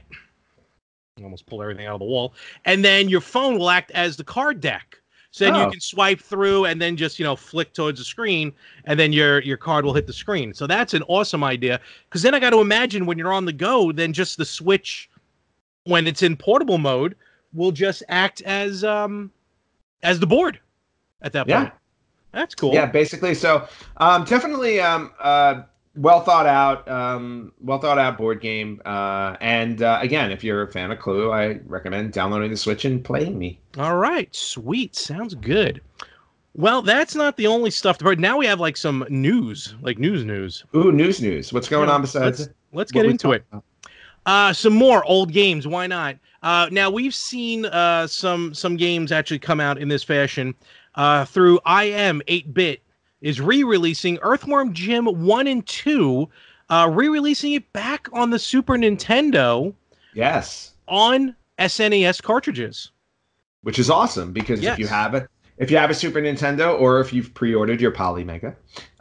almost pull everything out of the wall, and then your phone will act as the card deck. So then Oh. you can swipe through and then just you know flick towards the screen, and then your your card will hit the screen. So that's an awesome idea. Because then I got to imagine when you're on the go, then just the Switch, when it's in portable mode, will just act as um as the board at that point. Yeah. point. That's cool. Yeah, basically. So, um, definitely, um, uh, well thought out, um, well thought out board game. Uh, and uh, again, if you're a fan of Clue, I recommend downloading the Switch and playing me. All right, sweet. Sounds good. Well, that's not the only stuff. But now we have like some news, like news news. Ooh, news, news. What's going Yeah, on besides? Let's, let's get into it. about? Uh, some more old games. Why not? Uh, now we've seen uh, some some games actually come out in this fashion. Uh, through iam8bit is re-releasing Earthworm Jim one and two, uh, re-releasing it back on the Super Nintendo Yes. on SNES cartridges. which is awesome because if you have it, if you have a Super Nintendo or if you've pre-ordered your Polymega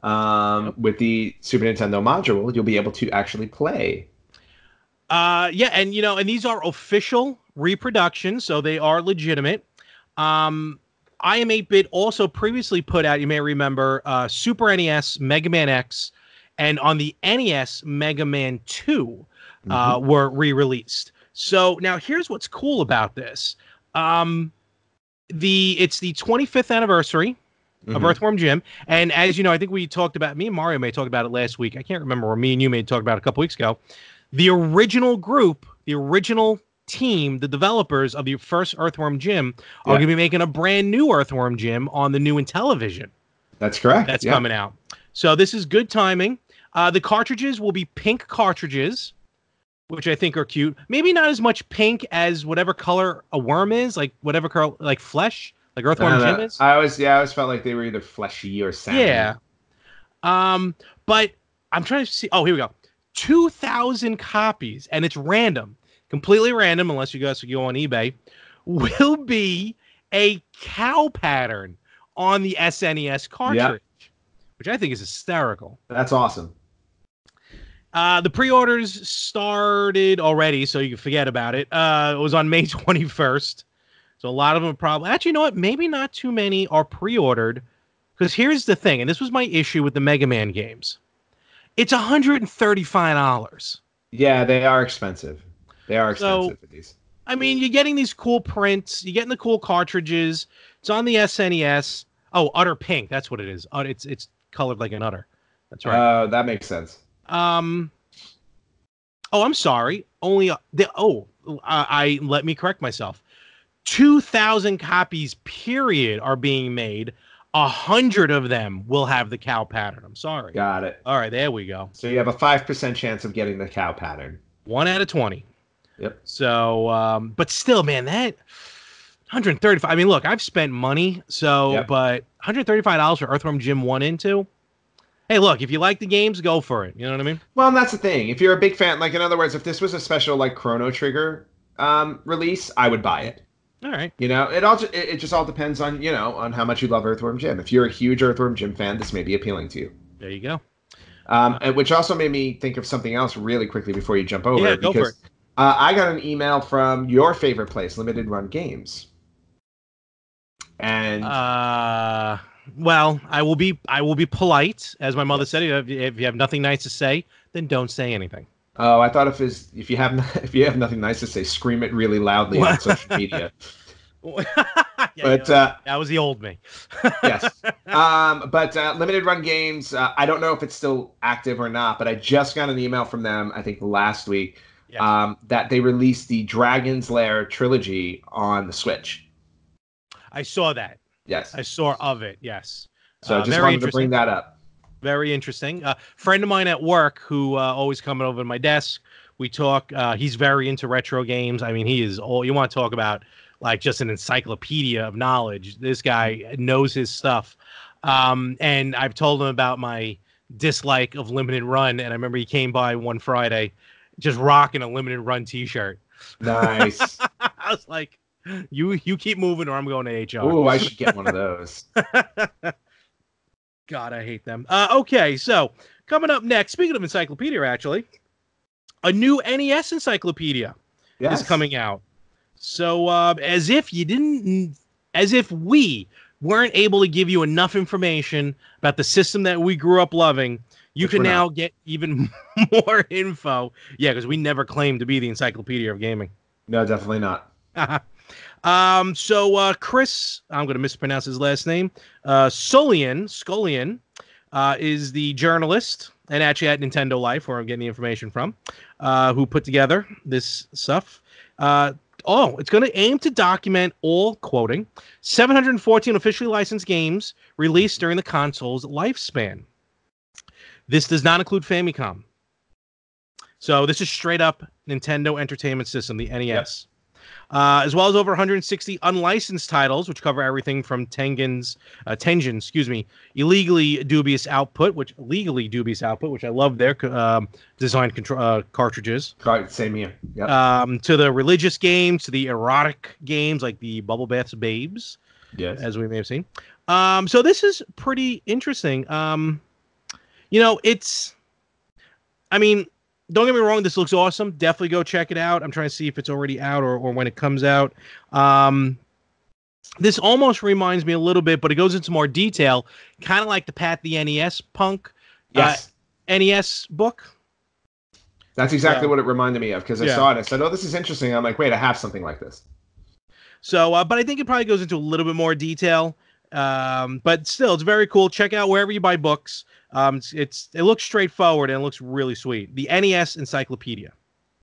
um, with the Super Nintendo module, you'll be able to actually play. Uh, yeah, and you know, and these are official reproductions, so they are legitimate. Um, iam8bit also previously put out, you may remember, uh, Super NES, Mega Man X, and on the NES, Mega Man 2 uh, were re-released. So now here's what's cool about this. Um, the it's the 25th anniversary of Mhm. Earthworm Jim. And as you know, I think we talked about me and Mario may talk about it last week. I can't remember, or me and you may talk about it a couple weeks ago. The original group, the original team, the developers of the first Earthworm Jim are Yeah. going to be making a brand new Earthworm Jim on the new Intellivision That's correct. that's yeah. coming out. So this is good timing. Uh, the cartridges will be pink cartridges, which I think are cute. Maybe not as much pink as whatever color a worm is, like whatever color, like flesh, like Earthworm Jim is. I always, yeah, I always felt like they were either fleshy or salmon. Yeah. Um, but I'm trying to see. Oh, here we go. Two thousand copies, and it's random, completely random, unless you guys go on eBay. (laughs) Will be a cow pattern on the SNES cartridge, which I think is hysterical. That's awesome. Uh, the pre-orders started already, so you can forget about it. Uh, it was on May (laughs) 21st, so a lot of them are probably actually. You know what? Maybe not too many are pre-ordered, because here's the thing, and this was my issue with the Mega Man games. It's 135 dollars. Yeah, they are expensive. They are expensive for these. I mean, you're getting these cool prints, you're getting the cool cartridges. It's on the SNES. Oh, Udder Pink, that's what it is. Uh, It's it's colored like an Udder. That's right. Uh, that makes sense. Um. Oh, I'm sorry. Only uh, the oh, I, I let me correct myself. Two thousand copies, period, are being made. A hundred of them will have the cow pattern. I'm sorry. Got it. All right, there we go. So you have a five percent chance of getting the cow pattern. One out of twenty. Yep. So, um, but still, man, that 135. I mean, look, I've spent money, so Yep. but 135 dollars for Earthworm Jim one and two. Hey, look, if you like the games, go for it. You know what I mean? Well, and that's the thing. If you're a big fan, like in other words, if this was a special like Chrono Trigger um, release, I would buy it. All right. You know, it all it, it just all depends on you know on how much you love Earthworm Jim. If you're a huge Earthworm Jim fan, this may be appealing to you. There you go. Um, and which also made me think of something else really quickly before you jump over. Yeah, go for because it. Uh, I got an email from your favorite place, Limited Run Games, and Uh, well, I will be I will be polite, as my mother said. If you, have nothing nice to say, then don't say anything. oh, I thought if is if you have (laughs) if you have nothing nice to say, scream it really loudly on (laughs) social media. (laughs) Yeah, But uh, that was the old me. yes. Um, but uh, limited run games, uh, I don't know if it's still active or not, but I just got an email from them, I think last week, Yes. um, that they released the Dragon's Lair trilogy on the Switch. I saw that. Yes. I saw of it. Yes. So Uh, I just wanted to bring that up. Very interesting. A friend of mine at work who uh, always coming over to my desk. We talk. Uh, he's very into retro games. I mean, he is all you want to talk about, like just an encyclopedia of knowledge. This guy knows his stuff. Um, and I've told him about my dislike of limited run. And I remember he came by one Friday, just rocking a limited run T-shirt. Nice. (laughs) I was like, "You you keep moving, or I'm going to HR." Ooh, I should get one of those. (laughs) God, I hate them. Uh, okay, so coming up next, speaking of encyclopedia, actually, a new NES encyclopedia Yes. is coming out. So, uh, as if you didn't, as if we weren't able to give you enough information about the system that we grew up loving, you can we're not. now get even (laughs) more info. Yeah, because we never claimed to be the encyclopedia of gaming. No, definitely not. (laughs) um, so uh, Chris, I'm going to mispronounce his last name. Uh, Solian, Scullion, uh, is the journalist and actually at Nintendo Life, where I'm getting the information from, uh, who put together this stuff. Uh, oh, it's going to aim to document all quoting 714 officially licensed games released during the console's lifespan. This does not include Famicom. So this is straight up Nintendo Entertainment System, the NES. uh, as well as over 160 unlicensed titles, which cover everything from Tengen's, uh, Tengen, excuse me, illegally dubious output, which legally dubious output, which I love their um, design control uh, cartridges, Right, Same here. Yep. um, to the religious games, to the erotic games like the Bubble Baths Babes yes. as we may have seen. Um, so this is pretty interesting. Um, you know, it's, I mean, don't get me wrong, this looks awesome. Definitely go check it out. I'm trying to see if it's already out or, or when it comes out. Um, this almost reminds me a little bit, but it goes into more detail, kind of like the Pat the NES Punk yes. NES book. That's exactly Yeah. what it reminded me of because I Yeah. saw it. I said, "Oh, this is interesting." I'm like, "Wait, I have something like this." So, uh, but I think it probably goes into a little bit more detail. Um, but still, it's very cool. Check out wherever you buy books. Um, it's, it's it looks straightforward and it looks really sweet. The NES Encyclopedia.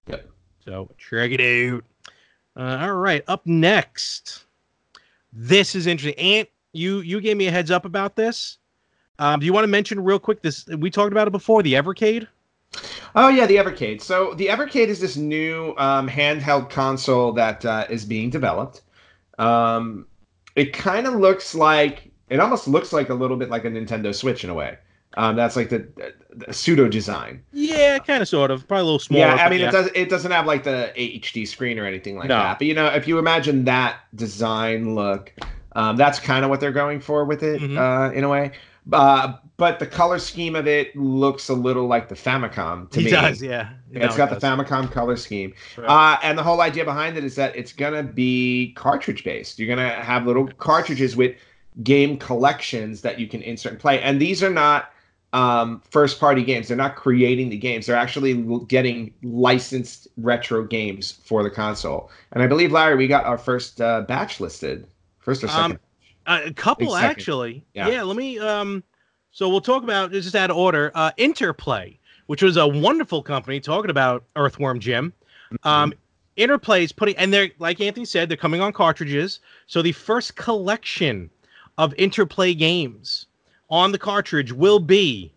Yep. So check it out. Uh, all right, up next. This is interesting. Ant, you you gave me a heads up about this. Um, do you want to mention real quick this? We talked about it before. The Evercade. Oh yeah, the Evercade. So the Evercade is this new um, handheld console that uh, is being developed. Um, it kind of looks like it almost looks like a little bit like a Nintendo Switch in a way. Um, that's like the, the pseudo design. Yeah, kind of, sort of. Probably a little smaller. yeah, I mean it does it doesn't have like the HD screen or anything like No. that. But you know, if you imagine that design look, um, that's kind of what they're going for with it Mhm. uh, in a way. Uh, but the color scheme of it looks a little like the Famicom to He me. does, yeah. Yeah, it's No, got it the. Famicom color scheme. Right. Uh, and the whole idea behind it is that it's going to be cartridge based. You're going to have little cartridges with game collections that you can insert and play. And these are not um, first party games. They're not creating the games. They're actually getting licensed retro games for the console. And I believe, Larry, we got our first uh, batch listed. First or second? Um, a couple actually. Yeah. Yeah. Let me. Um. So we'll talk about just out of order. Uh, Interplay, which was a wonderful company talking about Earthworm Jim. Um, Interplay is putting, and they're like Anthony said, they're coming on cartridges. So the first collection of Interplay games on the cartridge will be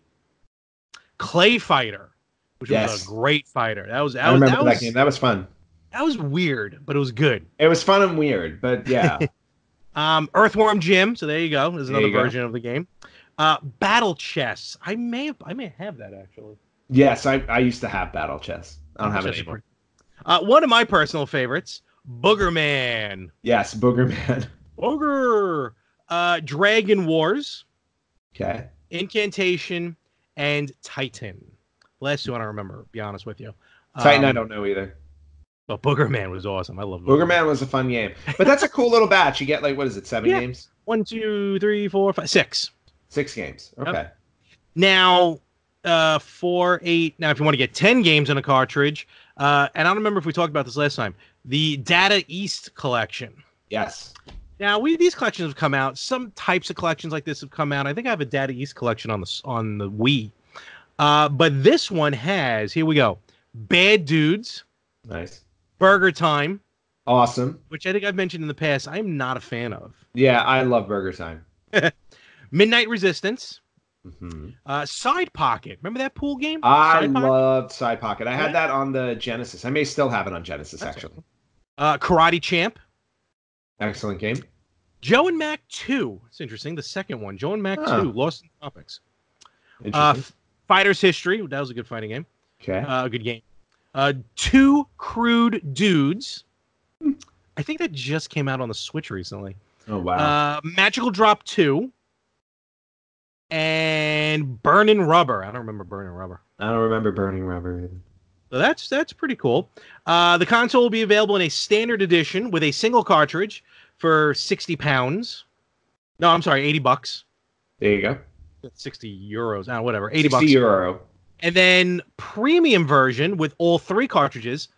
Clay Fighter, which was a great fighter. That was that I was remember that that, was, game. That was fun. that was weird, but it was good. It was fun and weird, but yeah. (laughs) Um, Earthworm Jim. So there you go. There's There another go. version of the game. Uh, Battle Chess. I may have, I may have that actually. yes, I, I used to have Battle Chess. I don't have it anymore. Uh, one of my personal favorites, Boogerman. Yes, Boogerman. (laughs) Booger. Uh, Dragon Wars, Okay. Incantation, and Titan. Last two I don't remember. Be honest with you. Titan, I Um, don't know either. But Boogerman was awesome. I love Boogerman was a fun game, but that's a cool little batch. You get like what is it, seven Yeah. games, One, two, three, four, five, six. six games? Yep. Okay. Now, uh, four, eight. Now, if you want to get ten games in a cartridge, uh, and I don't remember if we talked about this last time, the Data East collection. Yes. Now, we these collections have come out. Some types of collections like this have come out. I think I have a Data East collection on the on the Wii, uh, but this one has. Here we go. Bad Dudes, Nice. BurgerTime, Awesome. which I think I've mentioned in the past. I'm not a fan of. Yeah, I love BurgerTime. (laughs) Midnight Resistance, hmm uh, Side Pocket. Remember that pool game? I Side loved Side Pocket. I Yeah. had that on the Genesis. I may still have it on Genesis That's actually. Uh, Karate Champ. Excellent game. Joe and Mac 2. It's interesting. The second one, Joe and Mac Huh. 2, Lost in Tropics. Uh, Fighter's History. That was a good fighting game. okay. Uh, a good game. Uh, Two Crude Dudes. I think that just came out on the Switch recently. oh wow. Uh, Magical Drop 2. And Burning Rubber. I don't remember Burning Rubber. I don't remember Burning Rubber. Either. So that's that's pretty cool. Uh, the console will be available in a standard edition with a single cartridge for sixty pounds. No, I'm sorry, eighty bucks. There you go. 60 euros, ah, whatever, 80 60 bucks. euro. And then premium version with all three cartridges.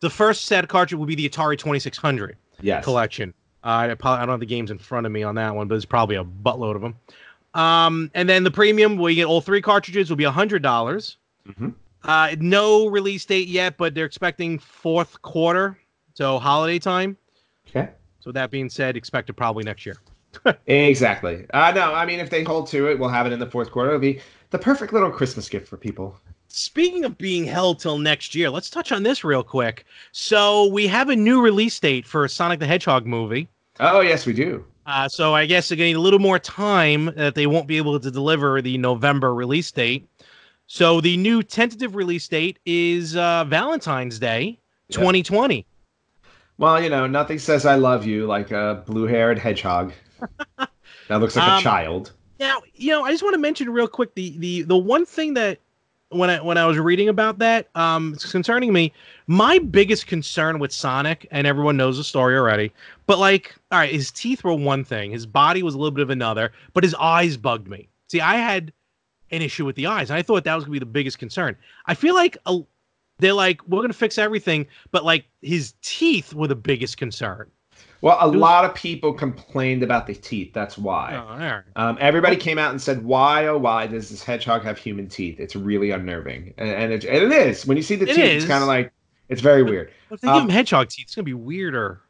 The first set of cartridge will be the Atari 2600 Yes. collection. Uh, I, probably, I don't have the games in front of me on that one, but it's probably a buttload of them. Um, and then the premium, where you get all three cartridges, will be hundred dollars. Mhm. Uh, no release date yet, but they're expecting fourth quarter, so holiday time. Okay. So that being said, expected probably next year. (laughs) Exactly. Uh, no, I mean, if they hold to it, we'll have it in the fourth quarter. It'll be the perfect little Christmas gift for people. Speaking of being held till next year, let's touch on this real quick. So we have a new release date for a Sonic the Hedgehog movie. Oh yes, we do. Uh, so I guess they're need a little more time that they won't be able to deliver the November release date. So the new tentative release date is uh, Valentine's Day, Yep. 2020. Well, you know, nothing says I love you like a blue-haired hedgehog. (laughs) that looks like Um, a child. Now, you know, I just want to mention real quick the the the one thing that when I when I was reading about that, um, it's concerning me. My biggest concern with Sonic, and everyone knows the story already, but like, all right, his teeth were one thing, his body was a little bit of another, but his eyes bugged me. See, I had an issue with the eyes, and I thought that was gonna be the biggest concern. I feel like a, they're like, we're gonna fix everything, but like his teeth were the biggest concern. Well, a lot of people complained about the teeth. That's why. Oh, right. Um, everybody came out and said, "Why, oh, why does this hedgehog have human teeth? It's really unnerving." And, and, it, and it is. When you see the It teeth, it's kind of like it's very weird. If they Um, give him hedgehog teeth, it's gonna be weirder.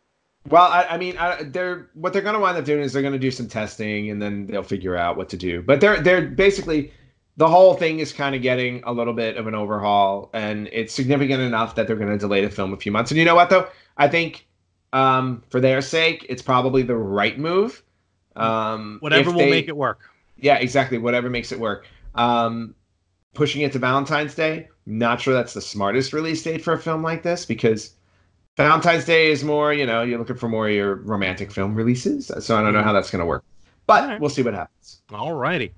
Well, I, I mean, I, they're what they're going to wind up doing is they're going to do some testing and then they'll figure out what to do. But they're they're basically the whole thing is kind of getting a little bit of an overhaul, and it's significant enough that they're going to delay the film a few months. And you know what though? I think um, for their sake, it's probably the right move. Um, Whatever will they- make it work. Yeah, exactly. Whatever makes it work. Um, pushing it to Valentine's Day, not sure that's the smartest release date for a film like this because Valentine's Day is more, you know, you're looking for more of your romantic film releases. So I don't know how that's going to work, but Alright. we'll see what happens. All righty.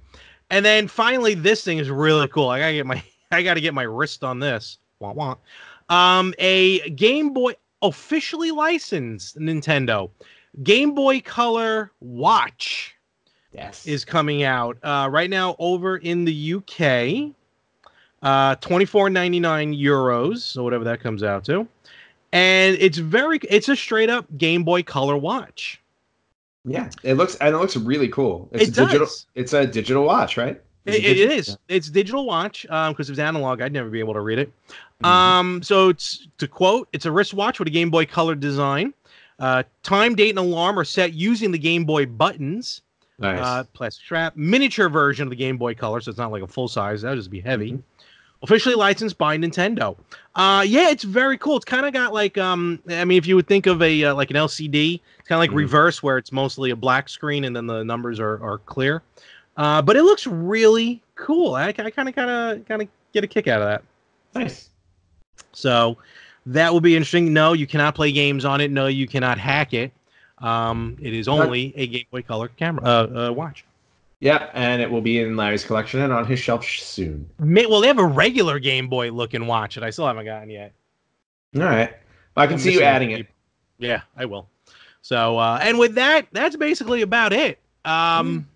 And then finally, this thing is really cool. I gotta get my (laughs) I gotta get my wrist on this. Wah, wah. Um, a Game Boy officially licensed Nintendo Game Boy Color Watch Yes. is coming out uh, right now over in the UK. Uh, twenty four ninety nine euros, so whatever that comes out to, and it's very it's a straight up Game Boy Color watch. yeah, it looks and it looks really cool. It's It a digital. does. It's a digital watch, right? It, it digi- is. It's digital watch because if it was analog, I'd never be able to read it. Mhm. Um, so it's to quote, it's a wristwatch with a Game Boy Color design. Uh, time, date, and alarm are set using the Game Boy buttons. nice. Uh, plastic strap, miniature version of the Game Boy Color, so it's not like a full size. That would just be heavy. Mhm. Officially licensed by Nintendo. Uh, yeah, it's very cool. It's kind of got like um, I mean, if you would think of a uh, like an LCD, it's kind of like Mhm. reverse where it's mostly a black screen and then the numbers are are clear. Uh, but it looks really cool. I kind of kind of kind of get a kick out of that. nice. So that will be interesting. No, you cannot play games on it. No, you cannot hack it. Um, it is only a Game Boy Color camera uh, uh, watch. Yeah, and it will be in Larry's collection and on his shelf soon. May, well, they have a regular Game Boy looking watch that I still haven't gotten yet. All right. Well, I can I'm see you adding a it. Yeah, I will. So, uh, and with that, that's basically about it. Um,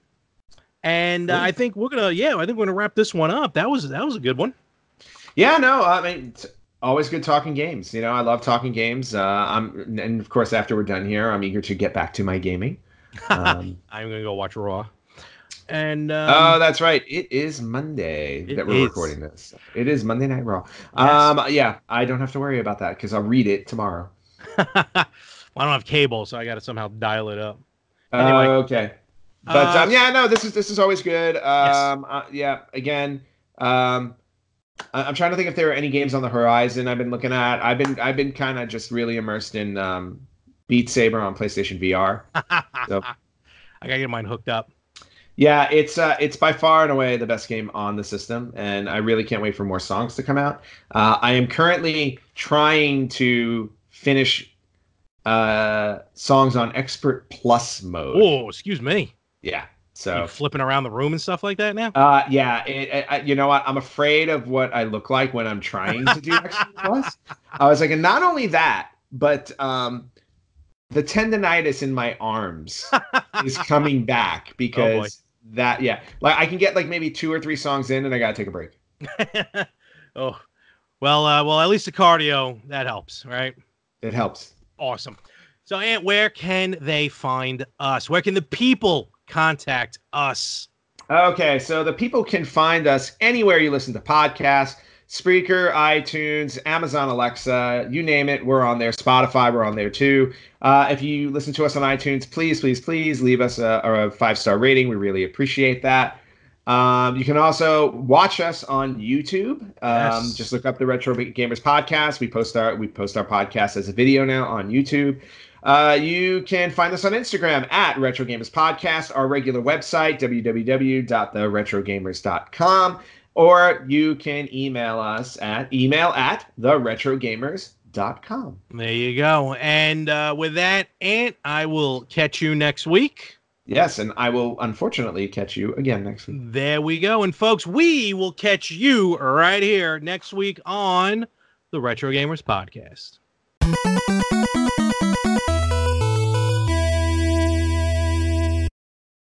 and uh, I think we're gonna, yeah, I think we're gonna wrap this one up. That was that was a good one. Yeah, no, I mean, it's always good talking games. You know, I love talking games. Uh, I'm, and of course, after we're done here, I'm eager to get back to my gaming. Um, (laughs) I'm gonna go watch Raw. And um, oh, that's right. It is Monday It that we're is. recording this. It is Monday Night Raw. Yes. Um, yeah, I don't have to worry about that because I'll read it tomorrow. (laughs) well, I don't have cable, so I got to somehow dial it up. Uh, okay. But Uh, um, yeah, no, this is this is always good. Um, uh, yeah, again, um, I- I'm trying to think if there are any games on the horizon I've been looking at. I've been I've been kind of just really immersed in um, Beat Saber on PlayStation VR. (laughs) So- I gotta get mine hooked up. Yeah, it's uh, it's by far and away the best game on the system, and I really can't wait for more songs to come out. Uh, I am currently trying to finish uh, songs on Expert Plus mode. Oh, excuse me. Yeah, You so flipping around the room and stuff like that now. uh, yeah, it, it, I- you know what? I'm afraid of what I look like when I'm trying to do (laughs) Expert Plus. I was like, and not only that, but um, the tendonitis in my arms (laughs) is coming back because that yeah like i can get like maybe two or three songs in and i gotta take a break (laughs) oh, well, uh, well, at least the cardio that helps, right? it helps Awesome. So, Ant, where can they find us? Where can the people contact us? okay so the people can find us anywhere you listen to podcasts Spreaker, iTunes, Amazon Alexa, you name it, we're on there. Spotify, we're on there too. Uh, if you listen to us on iTunes, please, please, please leave us a, a five star rating. We really appreciate that. Um, you can also watch us on YouTube. Um, Yes. Just look up the Retro Gamers podcast. We post our we post our podcast as a video now on YouTube. Uh, you can find us on Instagram at Retro Gamers Podcast, our regular website, www.theretrogamers.com, or you can email us at email at theretrogamers.com. There you go. And uh, with that, Ant, I will catch you next week. Yes, and I will unfortunately catch you again next week. There we go. And folks, we will catch you right here next week on the Retro Gamers Podcast.